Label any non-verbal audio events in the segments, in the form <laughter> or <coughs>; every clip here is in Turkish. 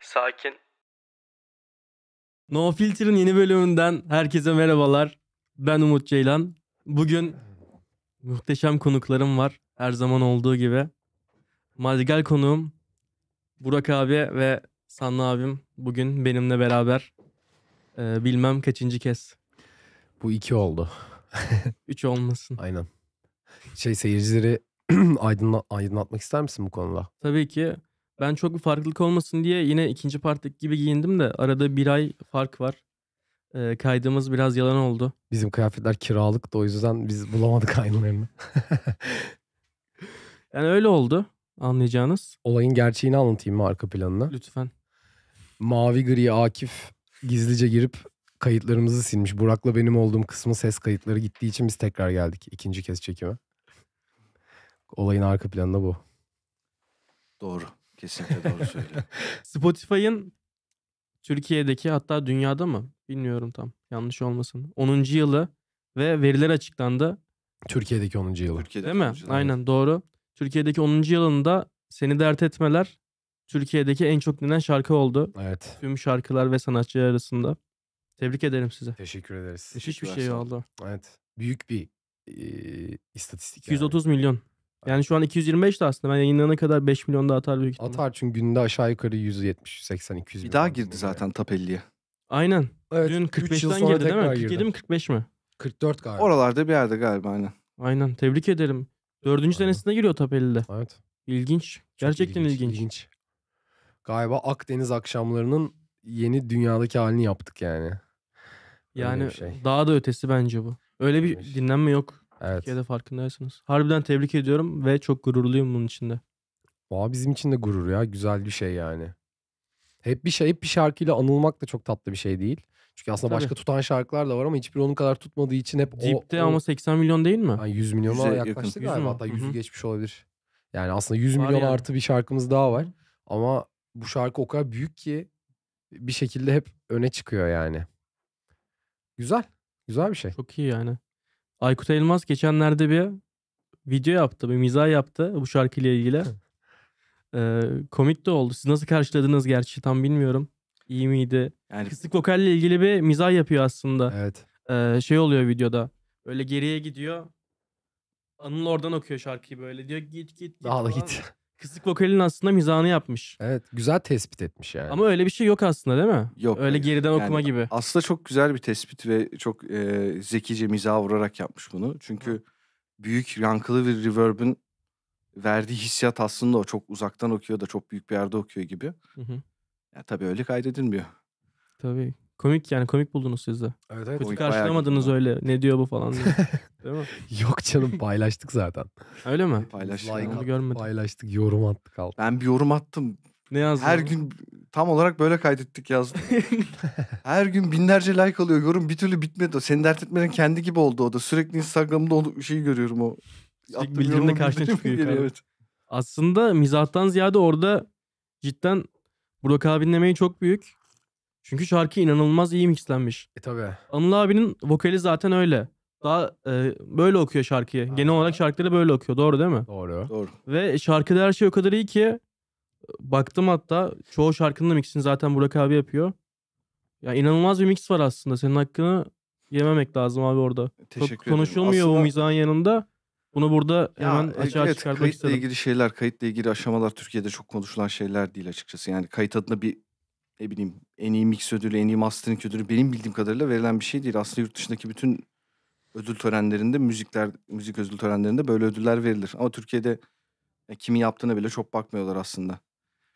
Sakin. No Filter'ın yeni bölümünden herkese merhabalar. Ben Umut Ceylan. Bugün muhteşem konuklarım var. Her zaman olduğu gibi. Madrigal konuğum Burak abi ve Sanlı abim bugün benimle beraber. Ee, bilmem kaçıncı kez. Bu iki oldu. Üç olmasın. Aynen. Şey seyircileri <clears throat> aydınla, aydınlatmak ister misin bu konuda? Tabii ki ben çok bir farklılık olmasın diye yine ikinci parttaki gibi giyindim de arada bir ay fark var. Ee, kaydımız biraz yalan oldu. Bizim kıyafetler kiralık da o yüzden biz bulamadık <laughs> aynılarını. <laughs> Yani öyle oldu anlayacağınız. Olayın gerçeğini anlatayım mı arka planını? Lütfen. Mavi gri Akif gizlice girip kayıtlarımızı silmiş. Burak'la benim olduğum kısmı ses kayıtları gittiği için biz tekrar geldik. ikinci kez çekime. Olayın arka planı bu. Doğru. Kesinlikle doğru söylüyor. <laughs> Spotify'ın Türkiye'deki hatta dünyada mı bilmiyorum tam yanlış olmasın. 10. yılı ve veriler açıklandı. Türkiye'deki 10. yılı. Türkiye'de Değil mi? sonucu, Aynen doğru. Türkiye'deki 10. yılında Seni Dert Etmeler Türkiye'deki en çok dinlenen şarkı oldu. Evet. Tüm şarkılar ve sanatçılar arasında. Tebrik ederim size. Teşekkür ederiz. Müthiş bir Teşekkürler, şey oldu. Evet. Büyük bir e, istatistik. yani. 230 milyon. Yani şu an 225 de aslında. Ben yayınlanana kadar 5 milyon da atar büyük ihtimal. Atar çünkü günde aşağı yukarı 170, 80, 200 Bir daha milyon girdi zaten top 50'ye. Aynen. Evet, Dün üç yıl 45'ten sonra girdi değil mi? tekrar 47 girdi. mi 45 mi? 44 galiba. Oralarda bir yerde galiba aynen. Aynen. Tebrik ederim. Dördüncü Aynen. senesinde giriyor top 50'de. Evet. İlginç. Gerçekten ilginç. Galiba Akdeniz akşamlarının yeni dünyadaki halini yaptık yani. Yani bir şey. daha da ötesi bence bu. Öyle bir Öyle bir şey. dinlenme yok. Evet. Türkiye'de farkındaysınız. Harbiden tebrik ediyorum ve çok gururluyum bunun içinde. Valla bizim için de gurur ya. Güzel bir şey yani. Hep bir şey, hep bir şarkıyla anılmak da çok tatlı bir şey değil. Çünkü aslında Tabii. başka tutan şarkılar da var ama hiçbir onun kadar tutmadığı için hep o... Deep'te o- ama 80 milyon değil mi? Yani 100 milyona yaklaştı galiba. mü? Hatta Hı 100'ü hı. geçmiş olabilir. Yani aslında 100 Var milyon yani. artı bir şarkımız daha var. Ama bu şarkı o kadar büyük ki bir şekilde hep öne çıkıyor yani. Güzel. Güzel bir şey. Çok iyi yani. Aykut Elmas geçenlerde bir video yaptı, bir mizah yaptı bu şarkıyla ilgili. Ee, komik de oldu. Siz nasıl karşıladınız gerçi tam bilmiyorum. İyi miydi? Yani Kısık vokalle ilgili bir mizah yapıyor aslında. Evet. Ee, şey oluyor videoda. Böyle geriye gidiyor. Anıl oradan okuyor şarkıyı böyle diyor git git git. Daha da git. <laughs> Kısık vokalin aslında mizahını yapmış. Evet. Güzel tespit etmiş yani. Ama öyle bir şey yok aslında değil mi? Yok, Öyle hayır. geriden Yani okuma gibi. aslında çok güzel bir tespit ve çok e, zekice mizah vurarak yapmış bunu. Çünkü büyük yankılı bir reverb'ün verdiği hissiyat aslında o. Çok uzaktan okuyor da çok büyük bir yerde okuyor gibi. Hı hı. Yani tabii öyle kaydedilmiyor. Tabii. Komik yani komik buldunuz siz de. Evet evet. Kötü Komik bayağı karşılamadınız öyle. Ne diyor bu falan diye. <laughs> Değil mi? Yok canım paylaştık zaten. Öyle mi? Paylaştık Like. Onu attık, görmedim. Paylaştık, yorum attık alt. Ben bir yorum attım. Ne yazdın? Her gün tam olarak böyle kaydettik yazdım. <laughs> Her gün binlerce like alıyor. Yorum bir türlü bitmedi. o. Seni dert etmenin kendi gibi oldu o da. Sürekli Instagram'da o şeyi görüyorum o. Sürekli Attığım bildirimde yorumun karşına bildirimi çıkıyor geliyor. Evet. Aslında mizahtan ziyade orada cidden Burak abinin emeği çok büyük. Çünkü şarkı inanılmaz iyi mixlenmiş. E tabi. Anıl abinin vokali zaten öyle. Daha e, böyle okuyor şarkıyı. Genel olarak şarkıları böyle okuyor. Doğru değil mi? Doğru. Doğru. Ve şarkıda her şey o kadar iyi ki baktım hatta çoğu şarkının da mixini zaten Burak abi yapıyor. Ya inanılmaz bir mix var aslında. Senin hakkını yememek lazım abi orada. Teşekkür Çok konuşulmuyor bu Aslında- mizahın yanında. Bunu burada Ya, hemen e, açığa evet, çıkarmak kayıtla istedim. ilgili şeyler, kayıtla ilgili aşamalar Türkiye'de çok konuşulan şeyler değil açıkçası. Yani kayıt adına bir ne bileyim en iyi mix ödülü, en iyi mastering ödülü benim bildiğim kadarıyla verilen bir şey değil. Aslında yurt dışındaki bütün ödül törenlerinde, müzikler, müzik ödül törenlerinde böyle ödüller verilir. Ama Türkiye'de ya, kimin yaptığına bile çok bakmıyorlar aslında.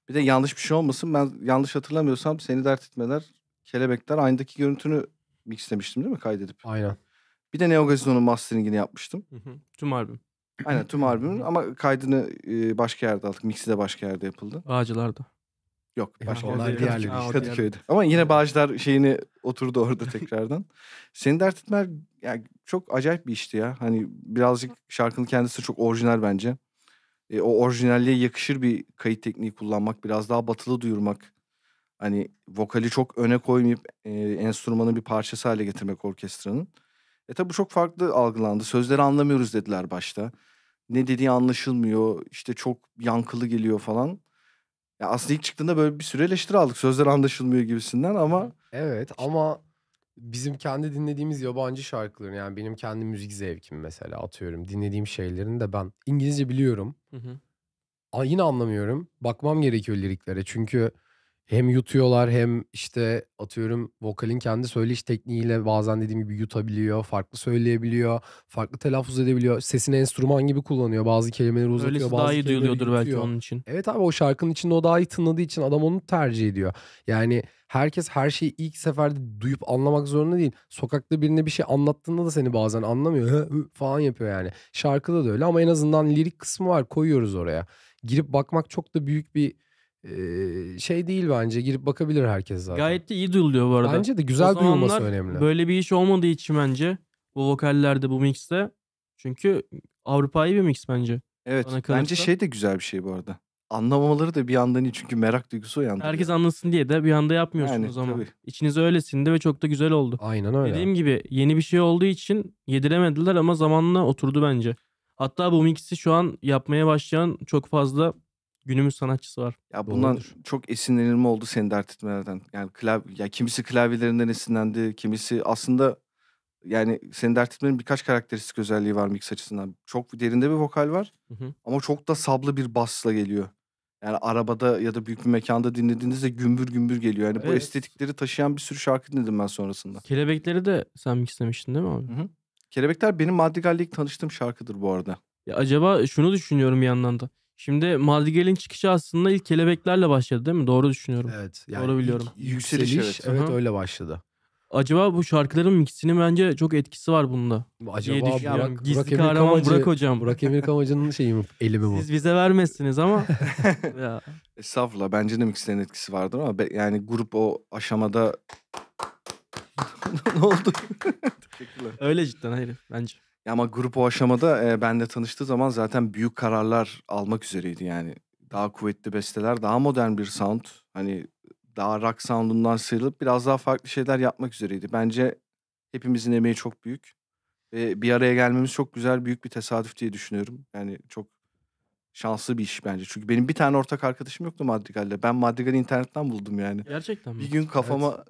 Bir de yanlış bir şey olmasın. Ben yanlış hatırlamıyorsam seni dert etmeler, kelebekler aynıdaki görüntünü mixlemiştim değil mi kaydedip? Aynen. Bir de Neo Gazino'nun masteringini yapmıştım. Hı hı. Tüm albüm. Aynen tüm <laughs> albümün ama kaydını e, başka yerde aldık. Mixi de başka yerde yapıldı. Bağcılar'da. Yok Ya, başka onlar diğerleri işte. Ha, Kadıköy'de. Ama yine Bağcılar şeyini oturdu orada tekrardan. <laughs> Seni dert etmer yani çok acayip bir işti ya. Hani birazcık şarkının kendisi çok orijinal bence. E, o orijinalliğe yakışır bir kayıt tekniği kullanmak, biraz daha batılı duyurmak. Hani vokali çok öne koymayıp e, enstrümanın bir parçası hale getirmek orkestranın. E tabi bu çok farklı algılandı. Sözleri anlamıyoruz dediler başta. ne dediği anlaşılmıyor. işte çok yankılı geliyor falan. Ya aslında ilk çıktığında böyle bir sürü eleştiri aldık. Sözler anlaşılmıyor gibisinden ama Evet ama bizim kendi dinlediğimiz yabancı şarkıların yani benim kendi müzik zevkim mesela atıyorum dinlediğim şeylerin de ben İngilizce biliyorum. Hı hı. Yine anlamıyorum. Bakmam gerekiyor liriklere. Çünkü hem yutuyorlar hem işte atıyorum vokalin kendi söyleyiş tekniğiyle bazen dediğim gibi yutabiliyor. Farklı söyleyebiliyor. Farklı telaffuz edebiliyor. Sesini enstrüman gibi kullanıyor. Bazı kelimeleri uzatıyor. Öylesi bazı daha iyi kelimeleri duyuluyordur belki yutuyor. onun için. Evet abi o şarkının içinde o daha iyi tınladığı için adam onu tercih ediyor. Yani herkes her şeyi ilk seferde duyup anlamak zorunda değil. Sokakta birine bir şey anlattığında da seni bazen anlamıyor. Hı, hı falan yapıyor yani. Şarkıda da öyle ama en azından lirik kısmı var koyuyoruz oraya. Girip bakmak çok da büyük bir e, şey değil bence. Girip bakabilir herkes zaten. Gayet de iyi duyuluyor bu arada. Bence de O güzel duyulması zamanlar önemli. Böyle bir iş olmadığı için bence bu vokallerde bu mixte. Çünkü Avrupa'yı bir mix bence. evet Bana bence şey de güzel bir şey bu arada. Anlamamaları da bir yandan iyi çünkü merak duygusu uyandırıyor. Herkes anlasın diye de bir anda yapmıyorsunuz Yani, ama. tabii. İçinize öylesinde ve çok da güzel oldu. Aynen öyle. Dediğim gibi yeni bir şey olduğu için yediremediler ama zamanla oturdu bence. Hatta bu mixi şu an yapmaya başlayan çok fazla günümüz sanatçısı var. Ya bundan Doğrudur. çok esinlenilme oldu seni dert etmelerden. Yani klav ya kimisi klavyelerinden esinlendi, kimisi aslında yani senin dert etmenin birkaç karakteristik özelliği var mix açısından. Çok derinde bir vokal var Hı hı. ama çok da sablı bir bassla geliyor. Yani arabada ya da büyük bir mekanda dinlediğinizde gümbür gümbür geliyor. Yani bu Evet. estetikleri taşıyan bir sürü şarkı dinledim ben sonrasında. Kelebekleri de sen mixlemiştin değil mi abi? Hı hı. Kelebekler benim Madrigal'le ilk tanıştığım şarkıdır bu arada. Ya acaba şunu düşünüyorum bir yandan da. Şimdi Madrigal'in çıkışı aslında ilk kelebeklerle başladı değil mi? Doğru düşünüyorum. Evet. Doğru ilk biliyorum. Yükseliş, Yükseliş, evet. evet, öyle başladı. Acaba bu şarkıların mixinin bence çok etkisi var bunda. Acaba diye düşünüyorum. Burak, Gizli Burak kahraman Kamacı, Burak hocam. Burak Emir Kamacı'nın <laughs> şeyi mi? Eli mi bu? Siz bize vermezsiniz ama. <laughs> ya, Estağfurullah bence de mixlerin etkisi vardır ama be- yani grup o aşamada <laughs> ne oldu? Teşekkürler. öyle cidden hayır bence. Ya ama grup o aşamada e, benle tanıştığı zaman zaten büyük kararlar almak üzereydi yani. Daha kuvvetli besteler, daha modern bir sound. Hani daha rock soundundan sıyrılıp biraz daha farklı şeyler yapmak üzereydi. Bence hepimizin emeği çok büyük. Ve bir araya gelmemiz çok güzel, büyük bir tesadüf diye düşünüyorum. Yani çok şanslı bir iş bence. Çünkü benim bir tane ortak arkadaşım yoktu Madrigal'le. Ben Madrigal'i internetten buldum yani. Gerçekten mi? Bir gün kafama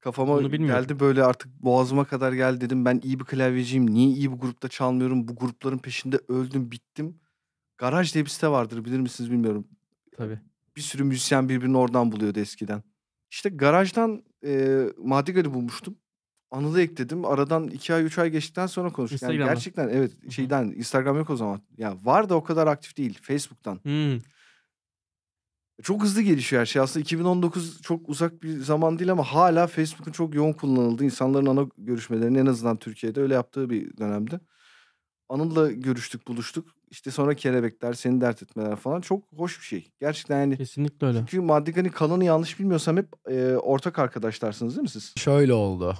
kafama bilmiyordum. geldi böyle artık boğazıma kadar geldi dedim ben iyi bir klavyeciyim. Niye iyi bir grupta çalmıyorum? Bu grupların peşinde öldüm bittim. Garaj diye bir site vardır bilir misiniz bilmiyorum. Tabii. Bir sürü müzisyen birbirini oradan buluyordu eskiden. İşte garajdan e, Madrigal'i bulmuştum. Anıl'ı ekledim. Aradan iki ay üç ay geçtikten sonra konuştuk. Yani Instagram'dan. gerçekten evet şeyden Instagram yok o zaman. Ya var da o kadar aktif değil. Facebook'tan. Hmm. Çok hızlı gelişiyor her şey. Aslında 2019 çok uzak bir zaman değil ama hala Facebook'un çok yoğun kullanıldığı, insanların ana görüşmelerini en azından Türkiye'de öyle yaptığı bir dönemde. Anıl'la görüştük, buluştuk. İşte sonra kelebekler, seni dert etmeler falan. Çok hoş bir şey. Gerçekten yani. Kesinlikle öyle. Çünkü Madrigal'in kalanı yanlış bilmiyorsam hep e, ortak arkadaşlarsınız değil mi siz? Şöyle oldu.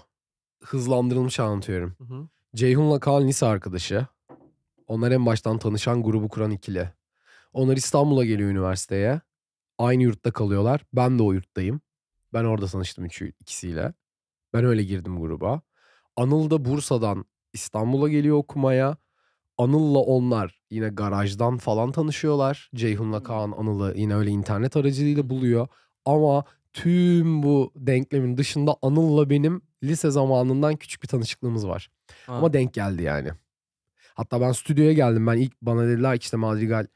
Hızlandırılmış anlatıyorum. Hı hı. Ceyhun'la Kaan lise arkadaşı. Onlar en baştan tanışan grubu kuran ikili. Onlar İstanbul'a geliyor üniversiteye. Aynı yurtta kalıyorlar. Ben de o yurttayım. Ben orada tanıştım üçü, ikisiyle. Ben öyle girdim gruba. Anıl da Bursa'dan İstanbul'a geliyor okumaya. Anıl'la onlar yine garajdan falan tanışıyorlar. Ceyhun'la Kaan Anıl'ı yine öyle internet aracılığıyla buluyor. Ama tüm bu denklemin dışında Anıl'la benim lise zamanından küçük bir tanışıklığımız var. Ha. Ama denk geldi yani. Hatta ben stüdyoya geldim. Ben ilk bana dediler ki işte Madrigal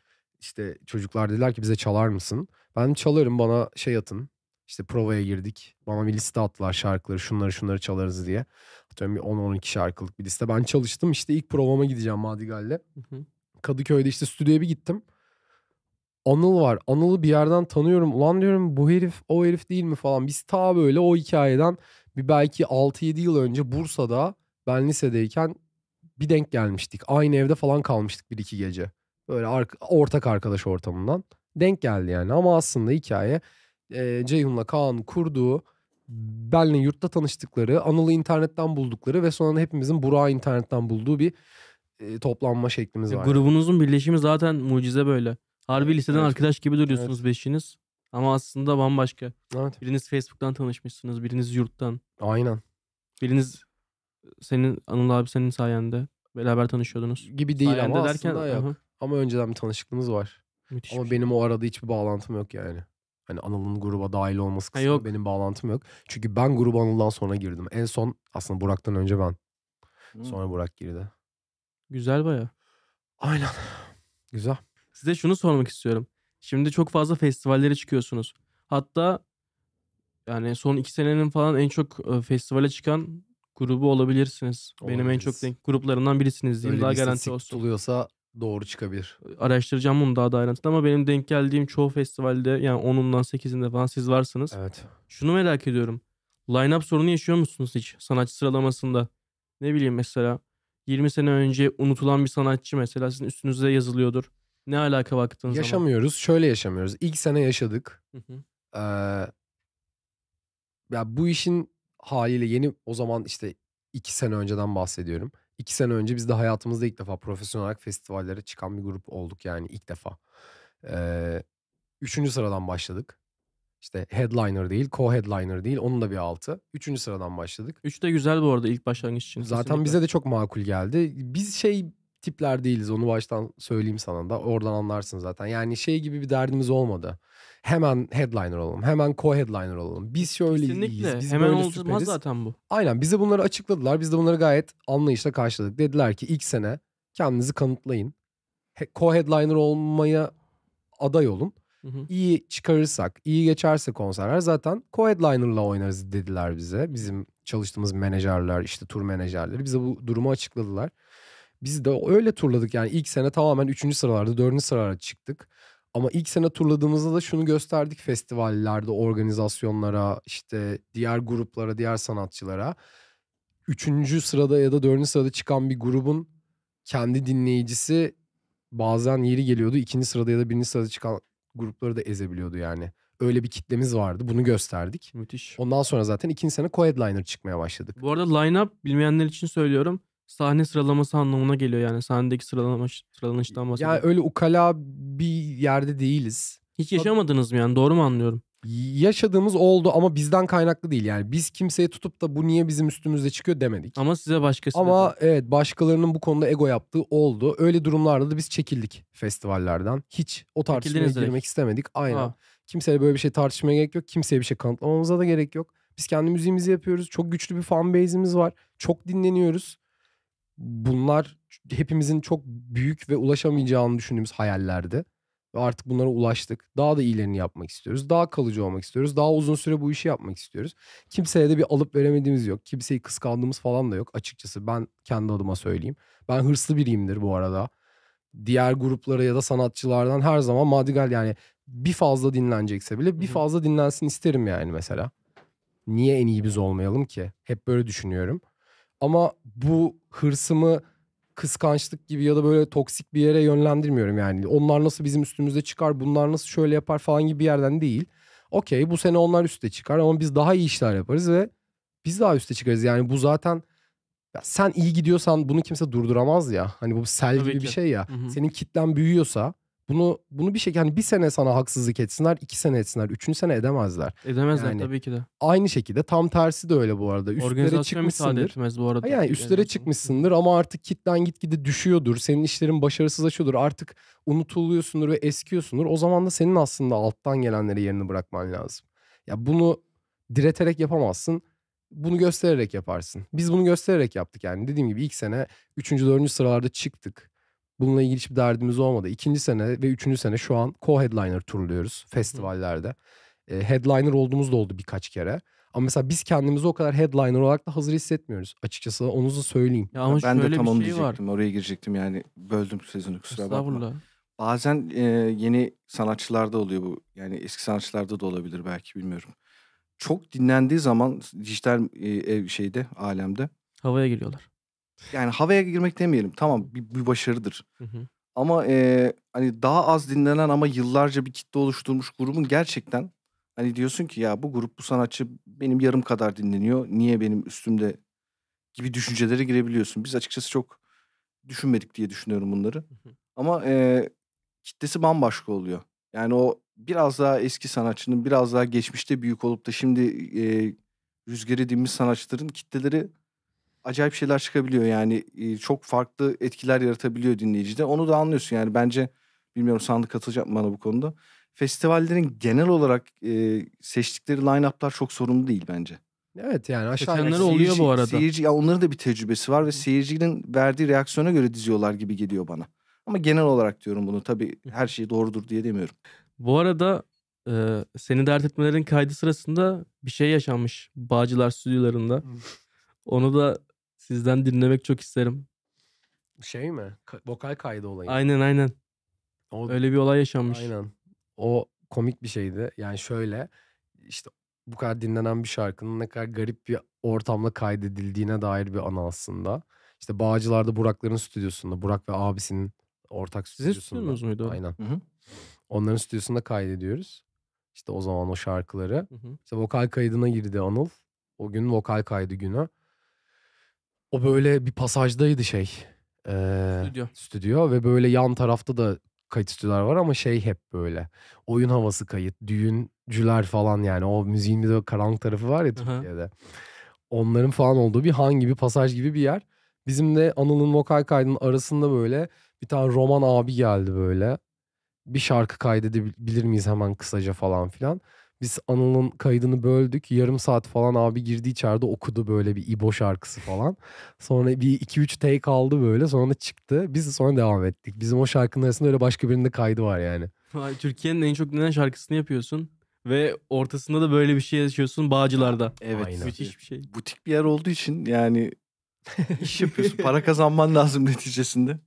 işte çocuklar dediler ki bize çalar mısın? Ben çalarım bana şey atın. İşte provaya girdik. Bana bir liste attılar şarkıları şunları şunları çalarız diye. Atıyorum bir 10-12 şarkılık bir liste. Ben çalıştım işte ilk provama gideceğim. Hı hı. Kadıköy'de işte stüdyoya bir gittim. Anıl var. Anıl'ı bir yerden tanıyorum. Ulan diyorum bu herif o herif değil mi falan. Biz ta böyle o hikayeden bir belki 6-7 yıl önce Bursa'da ben lisedeyken bir denk gelmiştik. Aynı evde falan kalmıştık bir iki gece. Böyle ortak arkadaş ortamından. Denk geldi yani ama aslında hikaye e, Ceyhun'la Kaan'ın kurduğu benle yurtta tanıştıkları, Anıl'ı internetten buldukları ve sonra hepimizin Burak'ı internetten bulduğu bir e, toplanma şeklimiz Ya var. grubunuzun birleşimi zaten mucize böyle. Harbi liseden evet. arkadaş gibi duruyorsunuz beşiniz. Ama aslında bambaşka. Evet, Biriniz Facebook'tan tanışmışsınız, biriniz yurttan. aynen. Biriniz senin Anıl abi senin sayende. Beraber tanışıyordunuz. Gibi değil Sayende ama derken, aslında yok. aha, Ama önceden bir tanışıklığımız var. Müthiş Ama bir şey. benim o arada hiçbir bağlantım yok yani. Hani Anıl'ın gruba dahil olması Ha, kısmında yok. benim bağlantım yok. Çünkü ben gruba Anıl'dan sonra girdim. En son aslında Burak'tan önce ben. Sonra Burak girdi. Güzel baya. Aynen. Güzel. Size şunu sormak istiyorum. Şimdi çok fazla festivallere çıkıyorsunuz. Hatta yani son iki senenin falan en çok e, festivale çıkan grubu olabilirsiniz. Benim en çok Olabiliriz. denk gruplarından birisiniz diyeyim. Daha garanti olsun. tutuluyorsa doğru çıkabilir. Araştıracağım bunu daha da ayrıntılı ama benim denk geldiğim çoğu festivalde yani 10'undan 8'inde falan siz varsınız. Evet. Şunu merak ediyorum. Line-up sorunu yaşıyor musunuz hiç sanatçı sıralamasında? Ne bileyim mesela 20 sene önce unutulan bir sanatçı mesela sizin üstünüze yazılıyordur. Ne alaka baktığın zaman? Yaşamıyoruz. Şöyle yaşamıyoruz. İlk sene yaşadık. Hı hı. Ee, ya bu işin haliyle yeni o zaman işte iki sene önceden bahsediyorum. İki sene önce biz de hayatımızda ilk defa profesyonel olarak festivallere çıkan bir grup olduk yani ilk defa. Ee, üçüncü sıradan başladık. İşte headliner değil, co-headliner değil, onun da bir altı. Üçüncü sıradan başladık. Üç de güzel bu arada ilk başlangıç için. Zaten kesinlikle. bize de çok makul geldi. Biz şey tipler değiliz onu baştan söyleyeyim sana da. Oradan anlarsın zaten. Yani şey gibi bir derdimiz olmadı. Hemen headliner olalım. Hemen co-headliner olalım. Biz şöyle Kesinlikle. iyiyiz. Biz Hemen böyle olmaz süperiz. zaten bu. Aynen bize bunları açıkladılar. Biz de bunları gayet anlayışla karşıladık. Dediler ki ilk sene kendinizi kanıtlayın. He- Co-headliner olmaya aday olun. Hı hı. İyi çıkarırsak, iyi geçerse konserler zaten co-headliner'la oynarız dediler bize. Bizim çalıştığımız menajerler, işte tur menajerleri bize bu durumu açıkladılar. Biz de öyle turladık yani ilk sene tamamen 3. sıralarda, 4. sıralarda çıktık. Ama ilk sene turladığımızda da şunu gösterdik festivallerde, organizasyonlara, işte diğer gruplara, diğer sanatçılara. Üçüncü sırada ya da dördüncü sırada çıkan bir grubun kendi dinleyicisi bazen yeri geliyordu. ikinci sırada ya da birinci sırada çıkan grupları da ezebiliyordu yani. Öyle bir kitlemiz vardı. Bunu gösterdik. Müthiş. Ondan sonra zaten ikinci sene co-headliner çıkmaya başladık. Bu arada line-up bilmeyenler için söylüyorum. Sahne sıralaması anlamına geliyor yani. Sahnedeki sıralama, sıralanıştan bahsediyorum. Yani öyle ukala bir yerde değiliz. Hiç yaşamadınız mı yani? Doğru mu anlıyorum? Yaşadığımız oldu ama bizden kaynaklı değil. Yani biz kimseye tutup da bu niye bizim üstümüzde çıkıyor demedik. Ama size başkası Ama dedi. evet başkalarının bu konuda ego yaptığı oldu. Öyle durumlarda da biz çekildik festivallerden. Hiç o tartışmaya Çekildiniz direkt. girmek istemedik. Aynen. Ha. Kimseye böyle bir şey tartışmaya gerek yok. Kimseye bir şey kanıtlamamıza da gerek yok. Biz kendi müziğimizi yapıyoruz. Çok güçlü bir fan base'imiz var. Çok dinleniyoruz. Bunlar hepimizin çok büyük ve ulaşamayacağını düşündüğümüz hayallerdi. Ve artık bunlara ulaştık. Daha da iyilerini yapmak istiyoruz. Daha kalıcı olmak istiyoruz. Daha uzun süre bu işi yapmak istiyoruz. Kimseye de bir alıp veremediğimiz yok. Kimseyi kıskandığımız falan da yok açıkçası. Ben kendi adıma söyleyeyim. Ben hırslı biriyimdir bu arada. Diğer gruplara ya da sanatçılardan her zaman Madrigal yani bir fazla dinlenecekse bile bir fazla dinlensin isterim yani mesela. Niye en iyi biz olmayalım ki? Hep böyle düşünüyorum. Ama bu hırsımı kıskançlık gibi ya da böyle toksik bir yere yönlendirmiyorum yani. Onlar nasıl bizim üstümüzde çıkar, bunlar nasıl şöyle yapar falan gibi bir yerden değil. Okey bu sene onlar üste çıkar ama biz daha iyi işler yaparız ve biz daha üste çıkarız. Yani bu zaten ya sen iyi gidiyorsan bunu kimse durduramaz ya. Hani bu sel Tabii gibi bir ki. şey ya. Hı hı. Senin kitlen büyüyorsa bunu bunu bir şey hani bir sene sana haksızlık etsinler, iki sene etsinler, üçüncü sene edemezler. Edemezler Yani tabii ki de. Aynı şekilde tam tersi de öyle bu arada. Üstlere çıkmışsındır. etmez bu arada. Yani üstlere çıkmışsındır ama artık kitlen gitgide düşüyordur. Senin işlerin başarısızlaşıyordur. Artık unutuluyorsundur ve eskiyorsundur. O zaman da senin aslında alttan gelenlere yerini bırakman lazım. Ya bunu direterek yapamazsın. Bunu göstererek yaparsın. Biz bunu göstererek yaptık yani. Dediğim gibi ilk sene 3. 4. sıralarda çıktık. Bununla ilgili hiçbir derdimiz olmadı. İkinci sene ve üçüncü sene şu an co-headliner turluyoruz festivallerde. E, headliner olduğumuz da oldu birkaç kere. Ama mesela biz kendimizi o kadar headliner olarak da hazır hissetmiyoruz. Açıkçası onu da söyleyeyim. Ya ama ben de tam bir onu şey var. diyecektim. Oraya girecektim yani. Böldüm sözünü kusura bakma. Bazen e, yeni sanatçılarda oluyor bu. Yani eski sanatçılarda da olabilir belki bilmiyorum. Çok dinlendiği zaman dijital e, ev şeyde, alemde. Havaya giriyorlar. Yani havaya girmek demeyelim. Tamam bir, bir başarıdır. Hı hı. Ama e, hani daha az dinlenen ama yıllarca bir kitle oluşturmuş grubun gerçekten hani diyorsun ki ya bu grup bu sanatçı benim yarım kadar dinleniyor. Niye benim üstümde gibi düşüncelere girebiliyorsun. Biz açıkçası çok düşünmedik diye düşünüyorum bunları. hı. Ama e, kitlesi bambaşka oluyor. Yani o biraz daha eski sanatçının biraz daha geçmişte büyük olup da şimdi e, rüzgarı dinmiş sanatçıların kitleleri acayip şeyler çıkabiliyor. Yani e, çok farklı etkiler yaratabiliyor dinleyicide. Onu da anlıyorsun yani bence bilmiyorum sandık katılacak mı bana bu konuda. Festivallerin genel olarak e, seçtikleri line-up'lar çok sorumlu değil bence. Evet yani aşağı yukarı- oluyor bu arada. Seyirci, ya onların da bir tecrübesi var ve seyircinin verdiği reaksiyona göre diziyorlar gibi geliyor bana. Ama genel olarak diyorum bunu. Tabii her şey doğrudur diye demiyorum. Bu arada e, seni dert etmelerin kaydı sırasında bir şey yaşanmış Bağcılar stüdyolarında. Onu da sizden dinlemek çok isterim. Şey mi? Ka- vokal kaydı olayı. Aynen aynen. O, Öyle bir olay yaşanmış. Aynen. O komik bir şeydi. Yani şöyle işte bu kadar dinlenen bir şarkının ne kadar garip bir ortamda kaydedildiğine dair bir anı aslında. İşte Bağcılar'da Burak'ların stüdyosunda. Burak ve abisinin ortak Sizin stüdyosunda. stüdyonuz muydu? Aynen. Hı hı. Onların stüdyosunda kaydediyoruz. İşte o zaman o şarkıları. Hı hı. İşte vokal kaydına girdi Anıl. O gün vokal kaydı günü. O böyle bir pasajdaydı şey. Ee, Stüdyo. stüdyo ve böyle yan tarafta da kayıt stüdyolar var ama şey hep böyle. Oyun havası kayıt, düğüncüler falan yani. O müziğin bir de karanlık tarafı var ya Aha. Türkiye'de. Onların falan olduğu bir han gibi pasaj gibi bir yer. Bizim de Anıl'ın vokal kaydının arasında böyle bir tane roman abi geldi böyle. Bir şarkı kaydedebilir miyiz hemen kısaca falan filan. Biz Anıl'ın kaydını böldük. Yarım saat falan abi girdi içeride okudu böyle bir İbo şarkısı falan. Sonra bir iki üç take aldı böyle. Sonra çıktı. Biz sonra devam ettik. Bizim o şarkının arasında öyle başka birinin de kaydı var yani. Vay, Türkiye'nin en çok dinlenen şarkısını yapıyorsun. Ve ortasında da böyle bir şey yaşıyorsun Bağcılar'da. Evet. Aynen. Müthiş bir şey. Butik bir yer olduğu için yani iş yapıyorsun. para kazanman lazım neticesinde.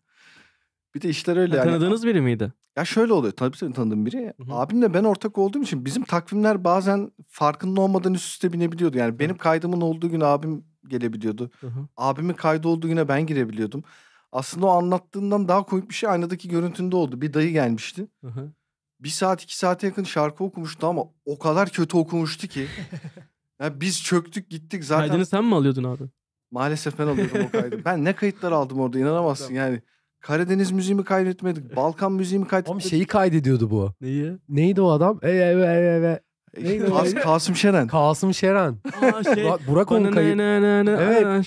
Bir de işler öyle yani. Tanıdığınız biri miydi? Ya şöyle oluyor. Tabii tabii tanıdığım biri. Hı hı. Abimle ben ortak olduğum için bizim takvimler bazen farkında olmadan üst üste binebiliyordu. Yani benim kaydımın olduğu gün abim gelebiliyordu. Hı hı. Abimin kaydı olduğu güne ben girebiliyordum. Aslında o anlattığından daha komik bir şey aynadaki görüntünde oldu. Bir dayı gelmişti. Hı hı. Bir saat iki saate yakın şarkı okumuştu ama o kadar kötü okumuştu ki. <laughs> ya biz çöktük gittik zaten. Kaydını sen mi alıyordun abi? Maalesef ben alıyordum o kaydı. Ben ne kayıtlar aldım orada inanamazsın yani. Karadeniz müziği mi kaydetmedik? <laughs> Balkan müziği mi kaydetmedik? şeyi kaydediyordu bu. Neyi? Neydi o adam? E, e, e, e, e. neydi Kas-? Kasım Şeren. Kasım Şeren. <laughs> Aa şey. Burak, onun kayıt. Evet.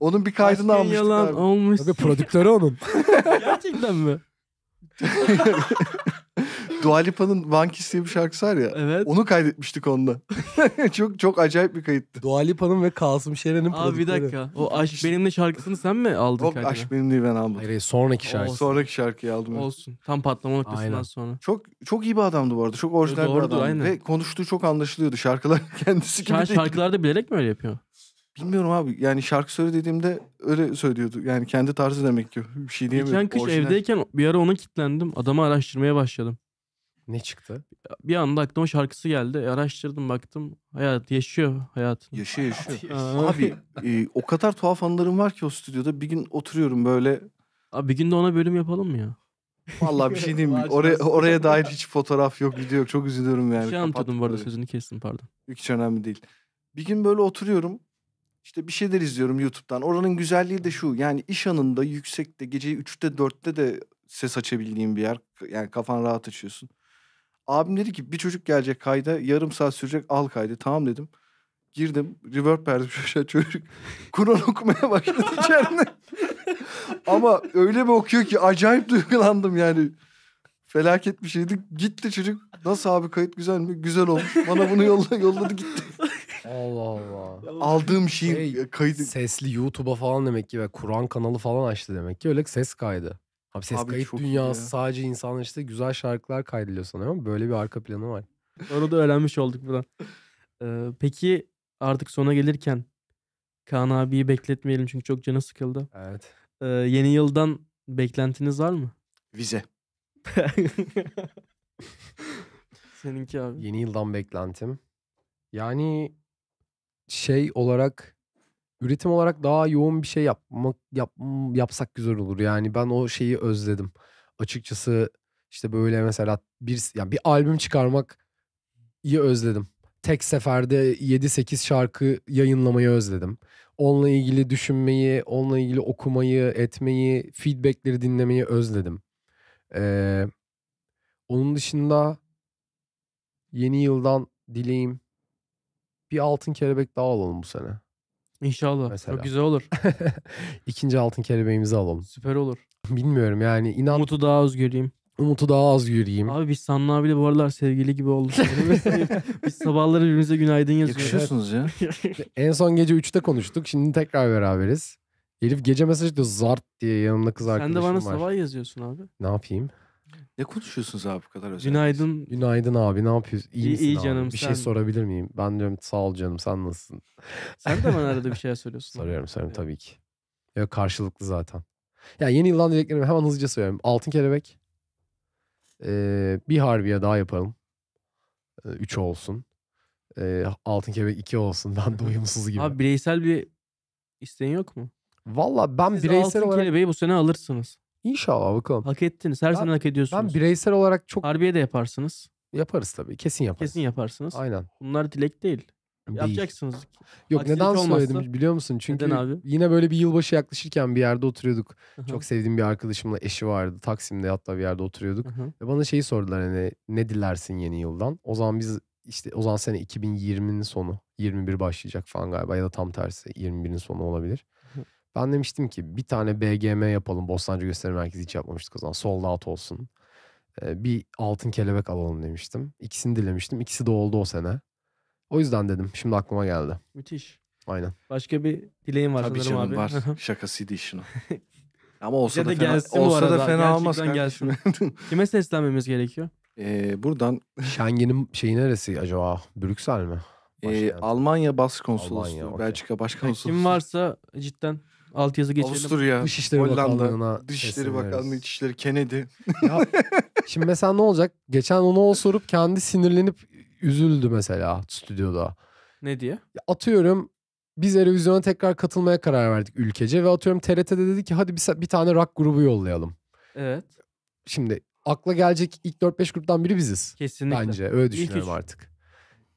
Onun bir kaydını almıştık yalan abi. olmuş. Tabii prodüktörü onun. <laughs> Gerçekten mi? Dua Lipa'nın One Kiss diye bir şarkısı var ya. Evet. Onu kaydetmiştik onunla. <laughs> çok çok acayip bir kayıttı. Dua Lipa'nın ve Kasım Şeren'in Abi bir prodüktörü. dakika. O Aşk Benimle şarkısını sen mi aldın Yok kaydına? aşk benim değil ben almadım. Hayır, hayır, sonraki şarkı. Olsun. Sonraki şarkıyı aldım. ben. Olsun. Tam patlama noktasından Aynen. sonra. Çok çok iyi bir adamdı bu arada. Çok orijinal bir Doğrudur, adamdı. aynen. Ve konuştuğu çok anlaşılıyordu. Şarkılar <laughs> kendisi gibi Şar değil. şarkılarda bilerek mi öyle yapıyor? Bilmiyorum abi. Yani şarkı söyle dediğimde öyle söylüyordu. Yani kendi tarzı demek ki. Bir şey diyemiyorum. Geçen kış Orijinal. evdeyken bir ara ona kilitlendim. Adamı araştırmaya başladım. Ne çıktı? Bir anda aklıma şarkısı geldi. E, Araştırdım baktım. Hayat yaşıyor hayatını. Yaşıyor yaşıyor. Abi e, o kadar tuhaf anılarım var ki o stüdyoda. Bir gün oturuyorum böyle. Abi bir gün de ona bölüm yapalım mı ya? Vallahi bir şey diyeyim mi? Oraya, oraya dair hiç fotoğraf yok, video yok. Çok üzülüyorum yani. Bir şey anlatıyordum bu arada sözünü kestim pardon. Hiç önemli değil. Bir gün böyle oturuyorum. İşte bir şeyler izliyorum YouTube'dan. Oranın güzelliği de şu. Yani iş anında yüksekte gece 3'te 4'te de ses açabildiğim bir yer. Yani kafan rahat açıyorsun. Abim dedi ki bir çocuk gelecek kayda yarım saat sürecek al kaydı. Tamam dedim. Girdim reverb verdim <laughs> şaşa çocuk. Kur'an okumaya başladı içeride. <laughs> Ama öyle bir okuyor ki acayip duygulandım yani. Felaket bir şeydi. Gitti çocuk. Nasıl abi kayıt güzel mi? Güzel olmuş. Bana bunu yolla, yolladı gitti. Allah Allah. Aldığım şeyi Şey, kaydı. Sesli YouTube'a falan demek ki ve Kur'an kanalı falan açtı demek ki öyle ses kaydı. Abi ses Abi kayıt çok iyi dünyası ya. sadece insanlar işte güzel şarkılar kaydediliyor sanıyorum. Böyle bir arka planı var. Onu da öğrenmiş olduk buradan. Ee, peki artık sona gelirken Kaan abiyi bekletmeyelim çünkü çok canı sıkıldı. Evet. Ee, yeni yıldan beklentiniz var mı? Vize. <laughs> Seninki abi. Yeni yıldan beklentim. Yani şey olarak üretim olarak daha yoğun bir şey yapmak yap, yapsak güzel olur. Yani ben o şeyi özledim. Açıkçası işte böyle mesela bir yani bir albüm çıkarmak iyi özledim. Tek seferde 7-8 şarkı yayınlamayı özledim. Onunla ilgili düşünmeyi, onunla ilgili okumayı, etmeyi, feedbackleri dinlemeyi özledim. Ee, onun dışında yeni yıldan dileğim bir altın kelebek daha alalım bu sene. İnşallah. Mesela. Çok güzel olur. <laughs> İkinci altın kelebeğimizi alalım. Süper olur. <laughs> Bilmiyorum yani inan Umut'u daha az göreyim. Umut'u daha az yürüyeyim. Abi biz Sanlı abiyle bu aralar sevgili gibi olduk. <laughs> biz sabahları birbirimize günaydın yazıyoruz. Yakışıyorsunuz ya. En son gece 3'te konuştuk. Şimdi tekrar beraberiz. Elif gece mesaj atıyor zart diye yanımda kız Sen arkadaşım de bana var. sabah yazıyorsun abi. Ne yapayım? Ne konuşuyorsunuz abi bu kadar özel? Günaydın. Günaydın abi ne yapıyorsun? İyi, İyi- misin iyi abi? canım, Bir şey sen- sorabilir miyim? Ben diyorum sağ ol canım sen nasılsın? Sen de bana arada bir <laughs> şeyler söylüyorsun. Soruyorum soruyorum tabii ki. Yok karşılıklı zaten. Ya yeni yıldan dileklerimi hemen hızlıca söylüyorum. Altın kelebek. Ee, bir harbiye daha yapalım. Ee, üç olsun. Ee, altın kelebek iki olsun. Ben de uyumsuz <laughs> gibi. Abi bireysel bir isteğin yok mu? Valla ben Siz bireysel altın olarak kelebeği bu sene alırsınız. İnşallah bakalım. Hak ettiniz. Her Ben- sene hak ediyorsunuz. Ben bireysel olarak çok Harbiye de yaparsınız. yaparız tabii. Kesin yaparız. Kesin yaparsınız. Aynen. Bunlar dilek değil. Değil. Yapacaksınız. Yok Aksilik neden olmazsa- söyledim biliyor musun? Çünkü Neden abi? yine böyle bir yılbaşı yaklaşırken bir yerde oturuyorduk. Hı hı. Çok sevdiğim bir arkadaşımla eşi vardı. Taksim'de hatta bir yerde oturuyorduk. Hı hı. Ve bana şeyi sordular hani ne dilersin yeni yıldan? O zaman biz işte o zaman sene 2020'nin sonu. 21 başlayacak falan galiba ya da tam tersi 21'in sonu olabilir. Ben demiştim ki bir tane BGM yapalım. Bostancı Gösteri Merkezi hiç yapmamıştık o zaman. Sold out olsun. Ee, bir altın kelebek alalım demiştim. İkisini dilemiştim. İkisi de oldu o sene. O yüzden dedim. Şimdi aklıma geldi. Müthiş. Aynen. Başka bir dileğin var Tabii sanırım canım abi. var. Şakasıydı işin o. <laughs> Ama olsa Bize da de fena, gelsin bu olsa arada. da fena olmaz Gerçekten kardeşim. <laughs> Kime seslenmemiz gerekiyor? Ee, buradan Schengen'in şeyi neresi acaba? Brüksel mi? e. Almanya Başkonsolosluğu, Almanya, okey. Belçika Başkonsolosluğu. Kim varsa cidden altyazı geçelim. Avusturya, Dışişleri Hollanda, Bakanlığı'na Dışişleri. Bakanlığı, İçişleri Kennedy. Ya, <laughs> şimdi mesela ne olacak? Geçen ona o sorup kendi sinirlenip üzüldü mesela stüdyoda. Ne diye? Ya atıyorum biz Eurovision'a tekrar katılmaya karar verdik ülkece ve atıyorum TRT'de dedi ki hadi bir, bir tane rock grubu yollayalım. Evet. Şimdi akla gelecek ilk 4-5 gruptan biri biziz. Kesinlikle. Bence öyle düşünüyorum artık.